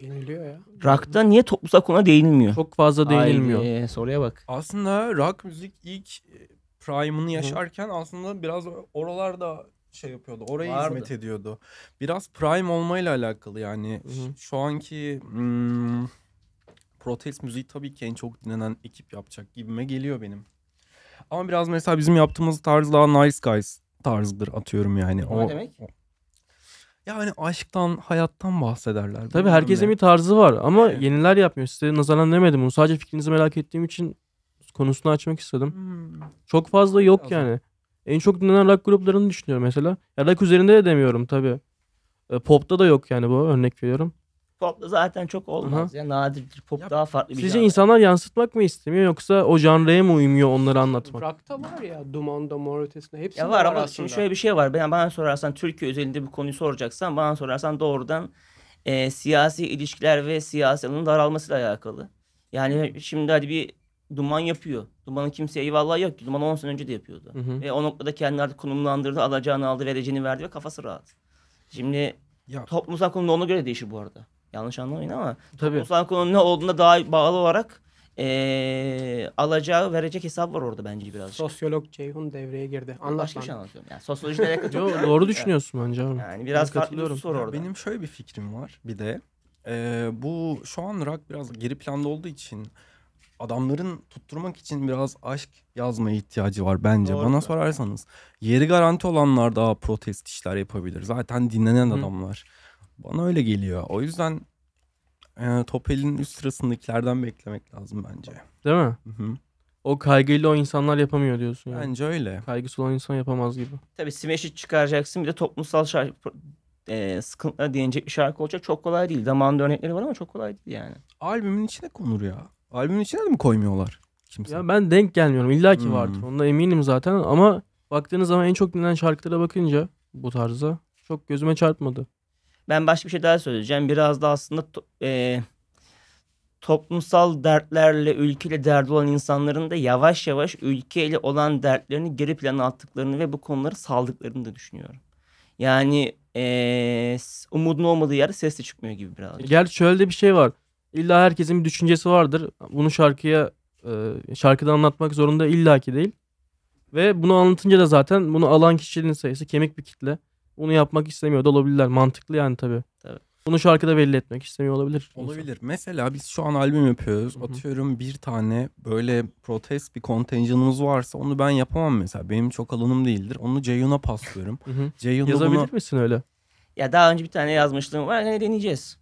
Değiniliyor ya. Rock'ta niye toplumsal konuya değinilmiyor? Çok fazla değinilmiyor. Haydi, soruya bak. Aslında rock müzik ilk e, prime'ını yaşarken aslında biraz oralarda şey yapıyordu. Oraya Vardı. hizmet ediyordu. Biraz prime olmayla alakalı yani. Hı hı. Ş- Şu anki hmm, protest müziği tabii ki en çok dinlenen ekip yapacak gibime geliyor benim. Ama biraz mesela bizim yaptığımız tarz daha nice guys tarzıdır atıyorum yani. O ne demek? Yani aşktan, hayattan bahsederler. Tabii herkesin ne. bir tarzı var ama Evet. yeniler yapmıyor. Size nazaran demedim bunu. Sadece fikrinizi merak ettiğim için konusunu açmak istedim. Hmm. Çok fazla yok Biraz yani. En çok dinlenen rock gruplarını düşünüyorum mesela. Ya rock üzerinde de demiyorum tabii. E, pop'ta da yok yani bu örnek veriyorum. Pop'ta zaten çok olmaz. Ya nadirdir. Pop Ya, daha farklı bir Sizce insanlar yansıtmak mı istemiyor yoksa o janraya mı uymuyor onları anlatmak? Rock'ta var ya. Duman'da, Mor Ötesi'nde hepsinde Ya var ama aslında. şimdi şöyle bir şey var. Ben bana sorarsan Türkiye özelinde bir konuyu soracaksan bana sorarsan doğrudan e, siyasi ilişkiler ve siyasi alanın daralmasıyla alakalı. Yani şimdi hadi bir Duman yapıyor. Duman'ın kimseye eyvallah yok ki. Duman 10 sene önce de yapıyordu. Hı hı. Ve o noktada kendini artık konumlandırdı. Alacağını aldı, vereceğini verdi ve kafası rahat. Şimdi Ya toplumsal konu da ona göre değişir bu arada. Yanlış anlamayın ama Tabii. toplumsal konunun ne olduğuna daha bağlı olarak eee, alacağı verecek hesap var orada bence birazcık. Sosyolog Ceyhun devreye girdi. Anlat Başka bir şey lan. anlatıyorum. Yani sosyolojide alakalı <laughs> Yo, çok- doğru düşünüyorsun bence abi. Yani biraz Ben farklı bir soru orada. Benim şöyle bir fikrim var bir de. Ee, bu şu an rock biraz geri planda olduğu için adamların tutturmak için biraz aşk yazmaya ihtiyacı var bence. Doğru. Bana sorarsanız. Yeri garanti olanlar daha protest işler yapabilir. Zaten dinlenen Hı. adamlar. Bana öyle geliyor. O yüzden e, Topel'in üst sırasındakilerden beklemek lazım bence. Değil mi? Hı hı. O kaygıyla o insanlar yapamıyor diyorsun yani. Bence öyle. Kaygısı olan insan yapamaz gibi. Tabii Smash'i çıkaracaksın bir de toplumsal şarkı e, sıkıntılara değinecek bir şarkı olacak çok kolay değil. Zamanında örnekleri var ama çok kolay değil yani. Albümün içine konur ya. Albümün içine de mi koymuyorlar? Kimse. Ya ben denk gelmiyorum. İlla ki Hmm. vardır. Ondan eminim zaten ama baktığınız zaman en çok dinlenen şarkılara bakınca bu tarzda çok gözüme çarpmadı. Ben başka bir şey daha söyleyeceğim. Biraz da aslında to- e, toplumsal dertlerle, ülkeyle derdi olan insanların da yavaş yavaş ülkeyle olan dertlerini geri plana attıklarını ve bu konuları saldıklarını da düşünüyorum. Yani e, umudun olmadığı yerde ses de çıkmıyor gibi biraz. Gerçi şöyle de bir şey var. İlla herkesin bir düşüncesi vardır. Bunu şarkıya e, şarkıda anlatmak zorunda illaki değil. Ve bunu anlatınca da zaten bunu alan kişinin sayısı kemik bir kitle. Bunu yapmak istemiyor da olabilirler. Mantıklı yani tabii. Tabii. Bunu şarkıda belli etmek istemiyor olabilir. insan. Olabilir. Mesela biz şu an albüm yapıyoruz. Hı hı. Atıyorum bir tane böyle protest bir kontenjanımız varsa onu ben yapamam mesela. Benim çok alanım değildir. Onu Ceyhun'a paslıyorum. Hı hı. Ceyhun da Yazabilir bunu... misin öyle? Ya daha önce bir tane yazmışlığım var. Hani deneyeceğiz.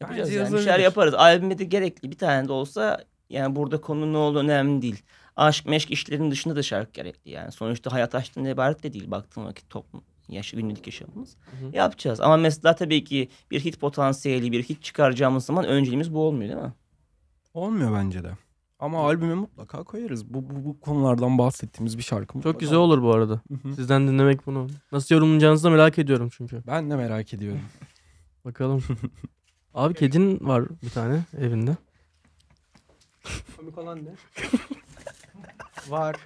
Yapacağız Bence yani. Bir şeyler yazabilir. yaparız. Albümde de gerekli bir tane de olsa yani burada konu ne olduğu önemli değil. Aşk meşk işlerin dışında da şarkı gerekli yani. Sonuçta hayat aşktan ibaret de değil baktığın vakit toplum yaş, günlük yaşamımız. hı. Yapacağız ama mesela tabii ki bir hit potansiyeli, bir hit çıkaracağımız zaman önceliğimiz bu olmuyor değil mi? Olmuyor bence de. Ama albüme mutlaka koyarız. Bu, bu, bu konulardan bahsettiğimiz bir şarkı Çok mutlaka güzel olur bu arada. Hı hı. Sizden dinlemek bunu. Nasıl yorumlayacağınızı da merak ediyorum çünkü. Ben de merak ediyorum. <laughs> Bakalım. <laughs> Abi kedin var bir tane evinde. Komik olan ne? <laughs> var.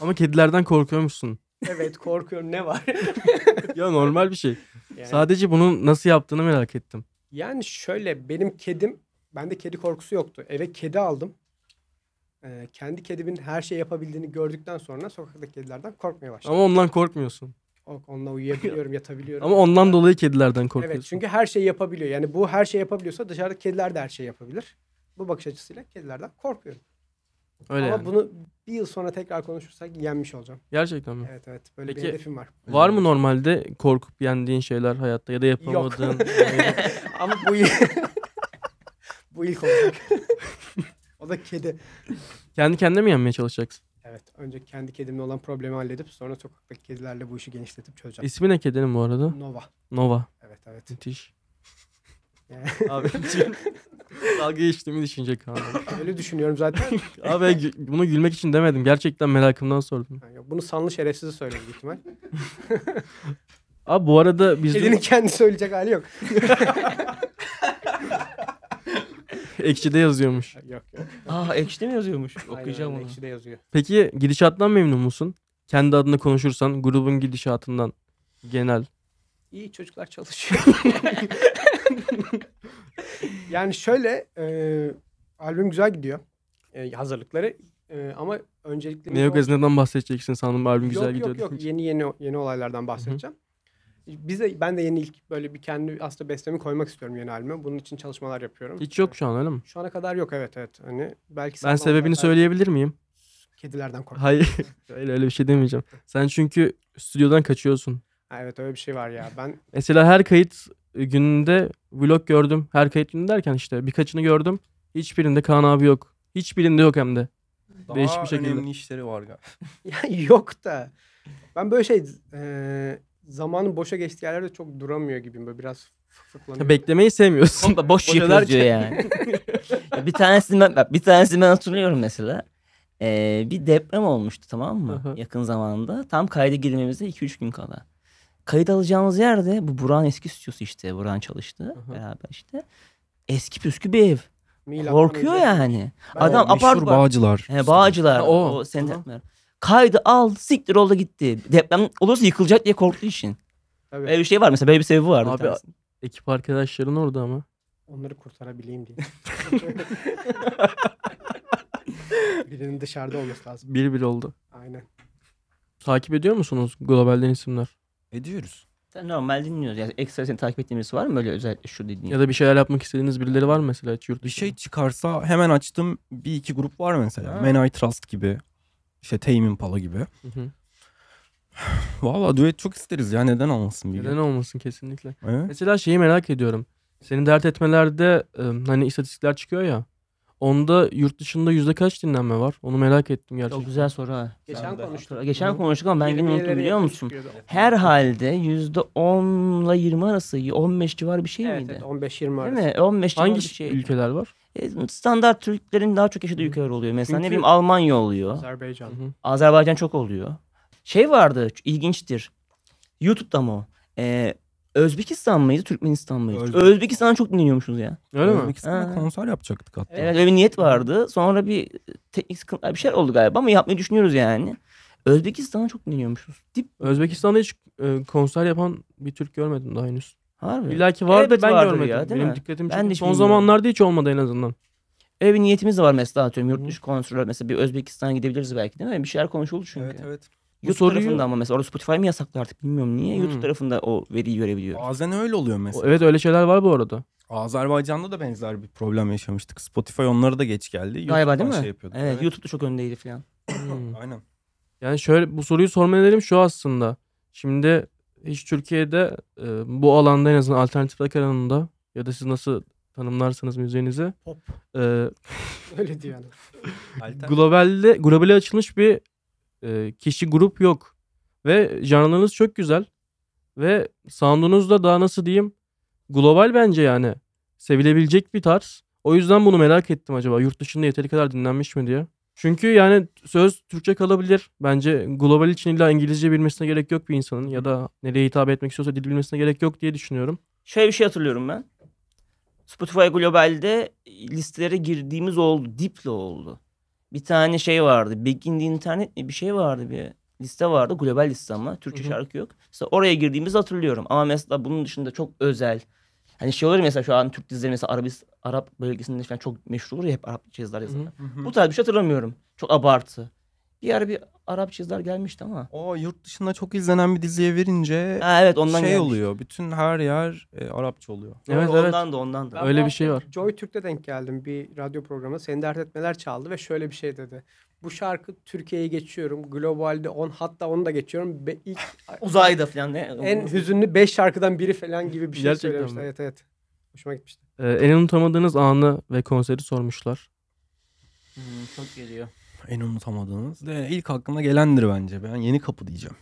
Ama kedilerden korkuyormuşsun. Evet korkuyorum ne var? <laughs> ya normal bir şey. Yani, Sadece bunu nasıl yaptığını merak ettim. yani şöyle benim kedim bende kedi korkusu yoktu. Eve kedi aldım. Ee, kendi kedimin her şey yapabildiğini gördükten sonra sokaktaki kedilerden korkmaya başladım. Ama ondan korkmuyorsun. O- Onunla uyuyabiliyorum, yatabiliyorum. Ama ondan dolayı kedilerden korkuyorsun. Evet çünkü her şeyi yapabiliyor. Yani bu her şey yapabiliyorsa dışarıda kediler de her şeyi yapabilir. Bu bakış açısıyla kedilerden korkuyorum. Öyle Ama yani. bunu bir yıl sonra tekrar konuşursak yenmiş olacağım. Gerçekten mi? Evet evet böyle Peki, bir hedefim var. Var mı normalde korkup yendiğin şeyler hayatta ya da yapamadığın? <laughs> Ama bu <laughs> bu ilk olacak. <laughs> o da kedi. Kendi kendine mi yenmeye çalışacaksın? Evet önce kendi kedimle olan problemi halledip sonra sokaktaki kedilerle bu işi genişletip çözeceğim. İsmi ne kedinin bu arada? Nova. Nova. Evet evet. Müthiş. Yani Abi <laughs> dalga geçtiğimi düşünecek abi. öyle düşünüyorum zaten. Abi gü- bunu gülmek için demedim. Gerçekten merakımdan sordum. Yani yok, bunu sanlı şerefsizi söyledi büyük ihtimal. <laughs> Abi bu arada biz Kedinin kendi söyleyecek hali yok. <laughs> ekşide yazıyormuş. yok yok. Aa ekşide mi yazıyormuş? Okuyacağım onu. ekşide yazıyor. Peki gidişattan memnun musun? Kendi adına konuşursan grubun gidişatından genel. İyi çocuklar çalışıyor. <laughs> yani şöyle e, albüm güzel gidiyor. E, hazırlıkları E, ama öncelikle Neo Gazine'den bahsedeceksin sandım albüm güzel yok, gidiyor. Yok yok yeni yeni yeni olaylardan bahsedeceğim. Bize ben de yeni ilk böyle bir kendi aslında bestemi koymak istiyorum yeni albüme. Bunun için çalışmalar yapıyorum. Hiç yok şu an öyle mi? Şu ana kadar yok evet evet. Hani belki Ben sebebini zaten söyleyebilir miyim? Kedilerden kork. Hayır. <laughs> öyle öyle bir şey demeyeceğim. Sen çünkü stüdyodan kaçıyorsun. Ha, evet öyle bir şey var ya. Ben <laughs> Mesela her kayıt gününde vlog gördüm. Her kayıt günü derken işte birkaçını gördüm. Hiçbirinde Kaan abi yok. Hiçbirinde yok hem de. Daha Değişik bir şekilde. önemli işleri var galiba. <laughs> ya yok da ben böyle şey e, zamanın boşa geçtiği yerlerde çok duramıyor gibiyim böyle biraz fıfıklanıyorum. Beklemeyi sevmiyorsun. Da boş Boş yapıyoruz diyor yani. <laughs> Ya bir tanesini ben, bak bir tanesini ben hatırlıyorum mesela. Ee, bir deprem olmuştu tamam mı? Hı. Yakın zamanda. Tam kayda girmemize 2-3 gün kala. Kayıt alacağımız yerde bu Burak'ın eski stüdyosu işte. Burak'ın çalıştı hı. beraber işte. Eski püskü bir ev. Milattan Korkuyor önce- yani. Ben- Adam O meşhur apar topar- Bağcılar. He, Bağcılar. Ha, o. o. deprem. Kaydı al siktir oldu gitti. Deprem olursa yıkılacak diye korktuğu için. Tabii. Böyle bir şey var mesela böyle bir sebebi var. bir Abi. Ekip arkadaşların orada ama. Onları kurtarabileyim diye. <laughs> Birinin dışarıda olması lazım. Bir bir oldu. Aynen. Takip ediyor musunuz globalden isimler? Ediyoruz. Sen normal dinliyoruz. Yani ekstra seni takip ettiğin birisi var mı böyle özellikle şu dediğin? Ya da bir şeyler yapmak istediğiniz birileri var mı mesela hiç yurt Bir dışında? şey çıkarsa hemen açtım bir iki grup var mesela. Ha. Men I Trust gibi. İşte Tame Impala gibi. Hı hı. <sighs> Valla düet çok isteriz ya neden olmasın bir gün. Neden olmasın kesinlikle. Evet. Mesela şeyi merak ediyorum. Senin dert etmelerde e, hani istatistikler çıkıyor ya. Onda yurt dışında yüzde kaç dinlenme var? Onu merak ettim gerçekten. Çok güzel soru ha. Geçen konuştuk. Geçen konuştuk ama ben yine unuttum 20'lere biliyor musun? Herhalde %10 ile 20 arası 15 civarı bir şey Evet, miydi? evet 15-20 Değil arası. mi? 15 civarı Hangi bir şey. ülkeler var? E, Standart Türklerin daha çok yaşadığı ülkeler oluyor. Mesela ne Çünkü- bileyim Almanya oluyor. Azerbaycan. Hı hı. Azerbaycan çok oluyor. Şey vardı ilginçtir. YouTube'da mı o? Ee, Özbekistan mıydı Türkmenistan mıydı? Özbek- Özbekistan'da çok dinliyormuşuz ya. Öyle mi? Özbekistan'da Ha. konser yapacaktık hatta. Evet öyle bir niyet vardı. Sonra bir teknik sıkıntılar bir şeyler oldu galiba ama yapmayı düşünüyoruz yani. Özbekistan'da çok dinliyormuşuz. Dip Özbekistan'da hiç e, konser yapan bir Türk görmedim daha henüz. harbi. İlla ki var Elbet ben vardır görmedim. ya, değil Benim mi? dikkatimi Ben çekti. de hiç Son bilmiyorum. zamanlarda hiç olmadı en azından. Öyle bir niyetimiz de var mesela atıyorum yurt Hı. dışı konserler mesela bir Özbekistan'a gidebiliriz belki değil mi? Bir şeyler konuşuldu çünkü. Evet evet. YouTube soruyu- tarafında ama mesela orada Spotify mı yasaklı artık bilmiyorum niye. Hmm. YouTube tarafında o veriyi görebiliyoruz. Bazen öyle oluyor O- mesela. Evet öyle şeyler var bu arada. Azerbaycan'da da benzer bir problem yaşamıştık. Spotify onlara da geç geldi. Galiba YouTube'dan değil mi? Şey yapıyordu. evet, YouTube'da çok öndeydi falan. <clears throat> Aynen. Yani şöyle bu soruyu sorma nedenim şu aslında. Şimdi hiç Türkiye'de e, bu alanda en azından alternatif rock alanında ya da siz nasıl tanımlarsanız müziğinizi Pop. e, <laughs> Öyle diyor yani. globalde globale açılmış bir e, kişi grup yok. Ve janrınız çok güzel. Ve sound'unuz da daha nasıl diyeyim global bence yani. Sevilebilecek bir tarz. O yüzden bunu merak ettim acaba yurt dışında yeteri kadar dinlenmiş mi diye. Çünkü yani söz Türkçe kalabilir. Bence global için illa İngilizce bilmesine gerek yok bir insanın. Ya da nereye hitap etmek istiyorsa dil bilmesine gerek yok diye düşünüyorum. Şöyle bir şey hatırlıyorum ben. Spotify Global'de listelere girdiğimiz oldu. Diplo oldu. Bir tane şey vardı. Big in the Internet mi bir şey vardı bir liste vardı. Global liste ama. Türkçe Hı hı. şarkı yok. Mesela oraya girdiğimizi hatırlıyorum. Ama mesela bunun dışında çok özel. Hani şey olur ya mesela şu an Türk dizileri mesela Arabis, Arap bölgesinde falan çok meşhur olur ya hep Arap yazılar yazarlar. Bu tarz bir şey hatırlamıyorum. Çok abartı. Bir ara bir Arap yazılar gelmişti ama. O yurt dışında çok izlenen bir diziye verince Ha evet ondan şey gelmiş. oluyor. Bütün her yer e, Arapça oluyor. Evet, evet. Ondan da ondan da. Ben Öyle bir şey var. Joy Türk'te denk geldim bir radyo programı. Seni dert etmeler çaldı ve şöyle bir şey dedi. Bu şarkı Türkiye'ye geçiyorum. Globalde 10 hatta onu da geçiyorum. Be, ilk <laughs> Uzayda falan ne? en hüzünlü 5 şarkıdan biri falan gibi bir şey Gerçekten söylemişti. mi? Evet evet. Hoşuma gitmişti. Ee, en unutamadığınız anı ve konseri sormuşlar. Hmm, çok geliyor. En unutamadığınız. De ilk aklıma gelendir bence. Ben yeni kapı diyeceğim.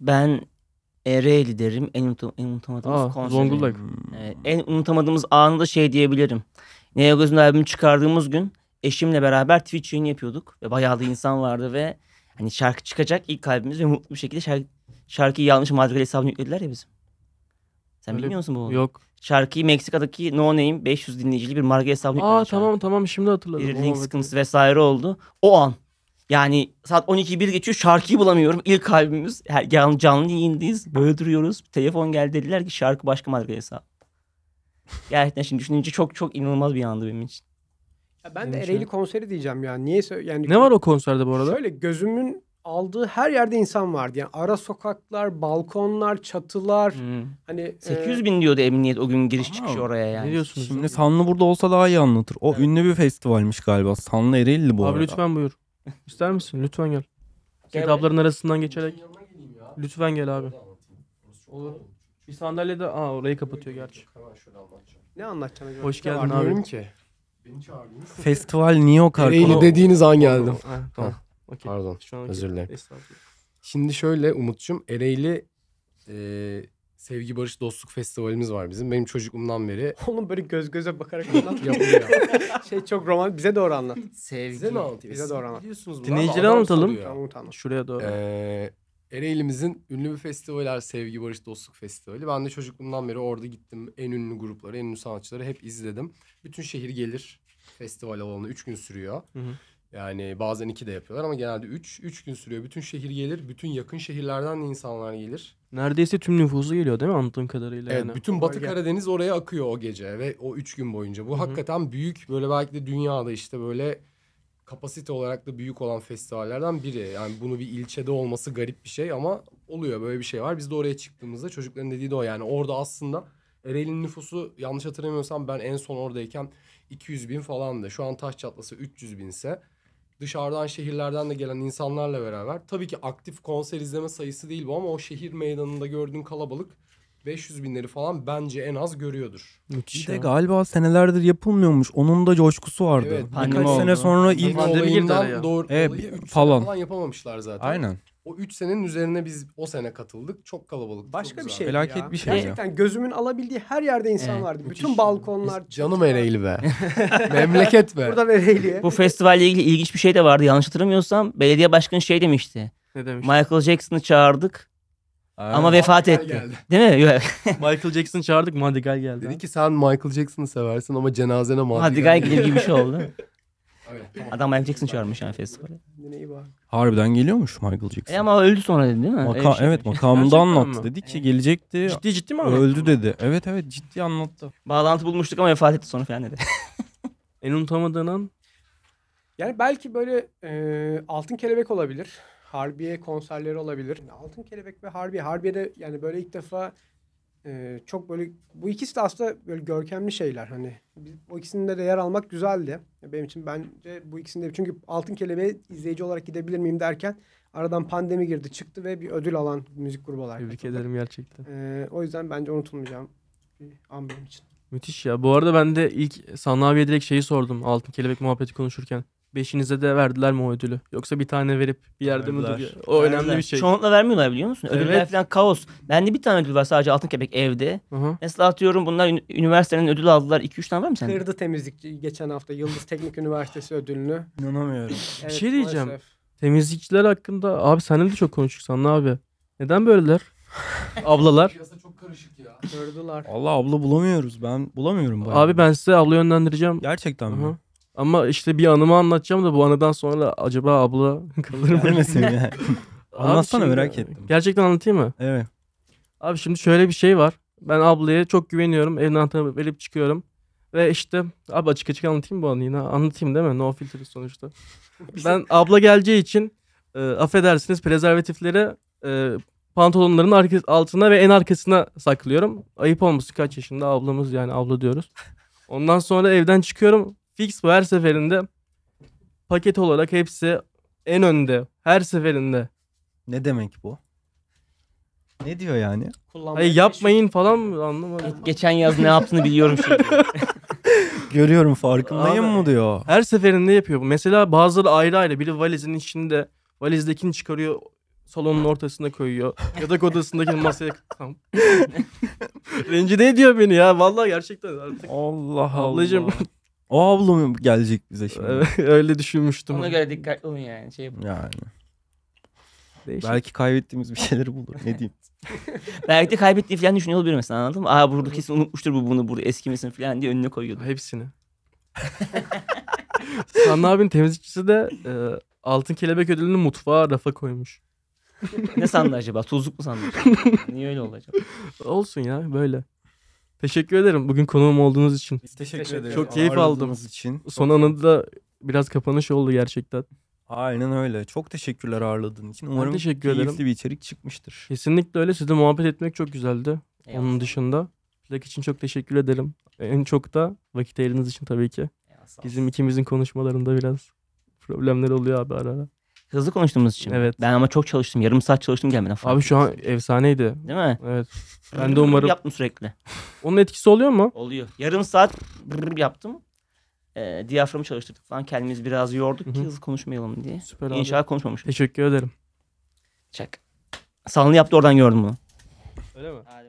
Ben Ereğli derim. En, unutam- en unutamadığımız Aa, konser. Zonguldak. Evet, en unutamadığımız anı da şey diyebilirim. Neo Göz'ün albümü çıkardığımız gün eşimle beraber Twitch yayını yapıyorduk. Ve bayağı da insan vardı ve hani şarkı çıkacak ilk kalbimiz ve mutlu bir şekilde şarkı, şarkıyı yanlış Madrigal hesabına yüklediler ya bizim. Sen Öyle- bilmiyor musun bu? Yok. Şarkıyı Meksika'daki No Name 500 dinleyicili bir Madrigal hesabına Aa tamam tamam şimdi hatırladım. Bir link sıkıntısı vesaire oldu. O an. Yani saat 12 bir geçiyor şarkıyı bulamıyorum. İlk albümümüz her- canlı, canlı yayındayız. Böyle duruyoruz. Telefon geldi dediler ki şarkı başka madrigal hesabı. Gerçekten şimdi düşününce çok çok inanılmaz bir andı benim için. Ya ben Benim de Ereğli konseri diyeceğim ya. Niye sö- yani Ne var o konserde bu arada? Şöyle gözümün aldığı her yerde insan vardı. Yani ara sokaklar, balkonlar, çatılar. Hmm. Hani 800 e, bin diyordu emniyet o gün giriş Ama çıkışı oraya yani. Ne diyorsunuz? Şimdi Sanlı burada olsa daha iyi anlatır. O ünlü bir festivalmiş galiba. Sanlı Ereğli bu Abi arada. lütfen buyur. İster misin? Lütfen gel. Kitapların arasından geçerek. Lütfen gel abi. Olur. Bir sandalye de aa orayı kapatıyor gerçi. ne anlatacaksın acaba? Hoş geldin abi. Ki. Festival New York Ereğli Arka- dediğiniz an geldim. Ha, tamam. Okey. Pardon. Şu an okey. Özür dilerim. Estağfurullah. Şimdi şöyle Umut'cum Ereğli e, Sevgi Barış Dostluk Festivalimiz var bizim. Benim çocukluğumdan beri <laughs> Oğlum böyle göz göze bakarak <laughs> anlat. yapılıyor. şey çok roman. Bize doğru anlat. Sevgi. Size mi anlatayım? Bize doğru anlat. biliyorsunuz Dinleyicilere anlatalım. Tamam tamam. Şuraya doğru. Ee, Ereğli'mizin ünlü bir festivali var. Sevgi Barış Dostluk Festivali. Ben de çocukluğumdan beri orada gittim. En ünlü grupları, en ünlü sanatçıları hep izledim. Bütün şehir gelir. Festival alanı 3 gün sürüyor. Hı hı. Yani bazen iki de yapıyorlar ama genelde üç. Üç gün sürüyor. Bütün şehir gelir. Bütün yakın şehirlerden de insanlar gelir. Neredeyse tüm nüfusu geliyor değil mi anladığım kadarıyla Evet yani. bütün Batı. Karadeniz oraya akıyor o gece ve o üç gün boyunca. Bu Hı hı. hakikaten büyük böyle belki de dünyada işte böyle kapasite olarak da büyük olan festivallerden biri. Yani bunu bir ilçede olması garip bir şey ama oluyor böyle bir şey var. Biz de oraya çıktığımızda çocukların dediği de o yani orada aslında Ereğli'nin nüfusu yanlış hatırlamıyorsam ben en son oradayken 200 bin falandı. Şu an taş çatlası 300 binse dışarıdan şehirlerden de gelen insanlarla beraber tabii ki aktif konser izleme sayısı değil bu ama o şehir meydanında gördüğün kalabalık 500 binleri falan bence en az görüyordur. Müthiş Bir de ya. galiba senelerdir yapılmıyormuş. Onun da coşkusu vardı. Evet, Birkaç sene sonra İlk olayından araya. doğru Evet, dolayı 3 falan. falan yapamamışlar zaten. Aynen. O 3 senenin üzerine biz o sene katıldık. Çok kalabalık. Başka çok bir şey Felaket ya. bir şey ya. Gerçekten gözümün alabildiği her yerde insan Evet, vardı. müthiş. Bütün balkonlar. Canım çatılar. Ereğli be. <laughs> Memleket be. Buradan Ereğli'ye. Bu festivalle ilgili ilginç bir şey de vardı. Yanlış hatırlamıyorsam belediye başkanı şey demişti. Ne demiş? Michael Jackson'ı çağırdık ama vefat Gel etti. geldi. Değil mi? Yok. <laughs> Michael Jackson çağırdık Madigal geldi. Dedi ki sen Michael Jackson'ı seversin ama cenazene Madrigal. Hadi gay gibi bir şey oldu. <laughs> Adam Michael Jackson çağırmış yani festivale. Harbiden geliyormuş Michael Jackson. E ama öldü sonra dedi değil mi? Maka- Öyle bir şey evet makamında Gerçekten anlattı. mi? Dedi ki gelecekti. Ciddi ciddi mi anlattın? öldü dedi. Evet evet ciddi anlattı. Bağlantı bulmuştuk ama vefat etti sonra falan dedi. <laughs> En unutamadığın an Yani belki böyle e, Altın Kelebek olabilir. Harbiye konserleri olabilir. Yani Altın Kelebek ve Harbiye. Harbiye'de yani böyle ilk defa e, çok böyle bu ikisi de aslında böyle görkemli şeyler. Hani o ikisinde de yer almak güzeldi. Benim için bence bu ikisinde çünkü Altın Kelebek'e izleyici olarak gidebilir miyim derken aradan pandemi girdi çıktı ve bir ödül alan müzik grubu olarak. tebrik katıldı. ederim gerçekten. E, o yüzden bence unutulmayacağım bir an benim için. Müthiş ya. Bu arada ben de ilk Sanlı abiye direkt şeyi sordum. Altın kelebek muhabbeti konuşurken. Beşinize de verdiler mi o ödülü? Yoksa bir tane verip bir yerde mi Verdiler. duruyor? O önemli bir şey. Çoğunlukla vermiyorlar biliyor musun? Ödüller Evet. falan kaos. Bende bir tane ödül var sadece Altın Kebek evde. Aha. Mesela atıyorum bunlar ün- üniversitenin ödül aldılar. 2-3 tane var mı sende? Kırdı temizlikçi geçen hafta Yıldız Teknik Üniversitesi ödülünü. İnanamıyorum. Evet, şey diyeceğim. maalesef. Temizlikçiler hakkında abi seninle de çok konuştuk Sanlı abi. Neden böyleler? Ablalar. Piyasa çok karışık ya. Kırdılar. Allah abla bulamıyoruz. Ben bulamıyorum bayağı. Abi ben size abla yönlendireceğim. Gerçekten mi? Ama işte bir anımı anlatacağım da bu anıdan sonra acaba abla <laughs> kalır mı? Vermesin yani. <laughs> Abi Anlatsana şimdi- merak ettim. Gerçekten anlatayım mı? Evet. Abi şimdi şöyle bir şey var. Ben ablaya çok güveniyorum. Evin anahtarını verip çıkıyorum. Ve işte abi açık açık anlatayım bu anıyı. Ha, Anlatayım değil mi? No filter sonuçta. <laughs> ben abla geleceği için e, affedersiniz prezervatifleri e, pantolonların arka, altına ve en arkasına saklıyorum. Ayıp olmasın kaç yaşında ablamız yani abla diyoruz. Ondan sonra evden çıkıyorum. Fix bu her seferinde paket olarak hepsi en önde. Her seferinde. Ne demek bu? Ne diyor yani? Hayır yapmayın falan mı anlamadım. Geçen yaz ne yaptığını biliyorum şimdi. <laughs> Görüyorum farkındayım Abi. mı diyor. Her seferinde yapıyor bu. Mesela bazıları ayrı ayrı. Biri valizin içinde valizdekini çıkarıyor salonun ortasına koyuyor. Yatak odasındakini masaya <laughs> Tamam. <laughs> Rencide ediyor beni ya. Vallahi gerçekten artık. Allah Allah. Ablacığım. O abla mı gelecek bize şimdi? Evet, <laughs> Öyle düşünmüştüm. Ona göre dikkatli olun yani. Şey yapın. Yani. Değişik. Belki kaybettiğimiz bir şeyleri bulur. Ne diyeyim? <laughs> Belki de kaybettiği falan düşünüyor olabilir mesela anladın mı? Aa burada kesin unutmuştur bu bunu burada eskimesin falan diye önüne koyuyordu. Hepsini. <laughs> Sanlı abinin temizlikçisi de e, altın kelebek ödülünü mutfağa rafa koymuş. ne sandı acaba? Tuzluk mu sandı? Niye öyle oldu acaba? Olsun ya böyle. Teşekkür ederim bugün konuğum olduğunuz için. Biz teşekkür Teşekkür ederiz. Çok keyif aldım. Ağırladığınız için. Son anında da biraz kapanış oldu gerçekten. Aynen öyle. Çok teşekkürler ağırladığın için. Umarım teşekkür keyifli ederim. bir içerik çıkmıştır. Kesinlikle öyle. Sizle muhabbet etmek çok güzeldi. Eyvallah. Onun dışında. Plak için çok teşekkür ederim. En çok da vakit ayırdığınız için tabii ki. Eyvallah. Bizim ikimizin konuşmalarında biraz problemler oluyor abi ara ara. Hızlı konuştuğumuz için. Evet. Ben ama çok çalıştım. Yarım saat çalıştım gelmeden falan. Abi şu an efsaneydi. Değil mi? Evet. <laughs> Ben de umarım. Yaptım sürekli. Onun etkisi oluyor mu? Oluyor. Yarım saat yaptım. Ee, diyaframı çalıştırdık falan. Kendimizi biraz yorduk Hı ki hı. hızlı konuşmayalım diye. Süper abi. İnşallah konuşmamışım. Teşekkür ederim. Çak. Sanlı yaptı oradan gördüm bunu. Öyle mi? Hadi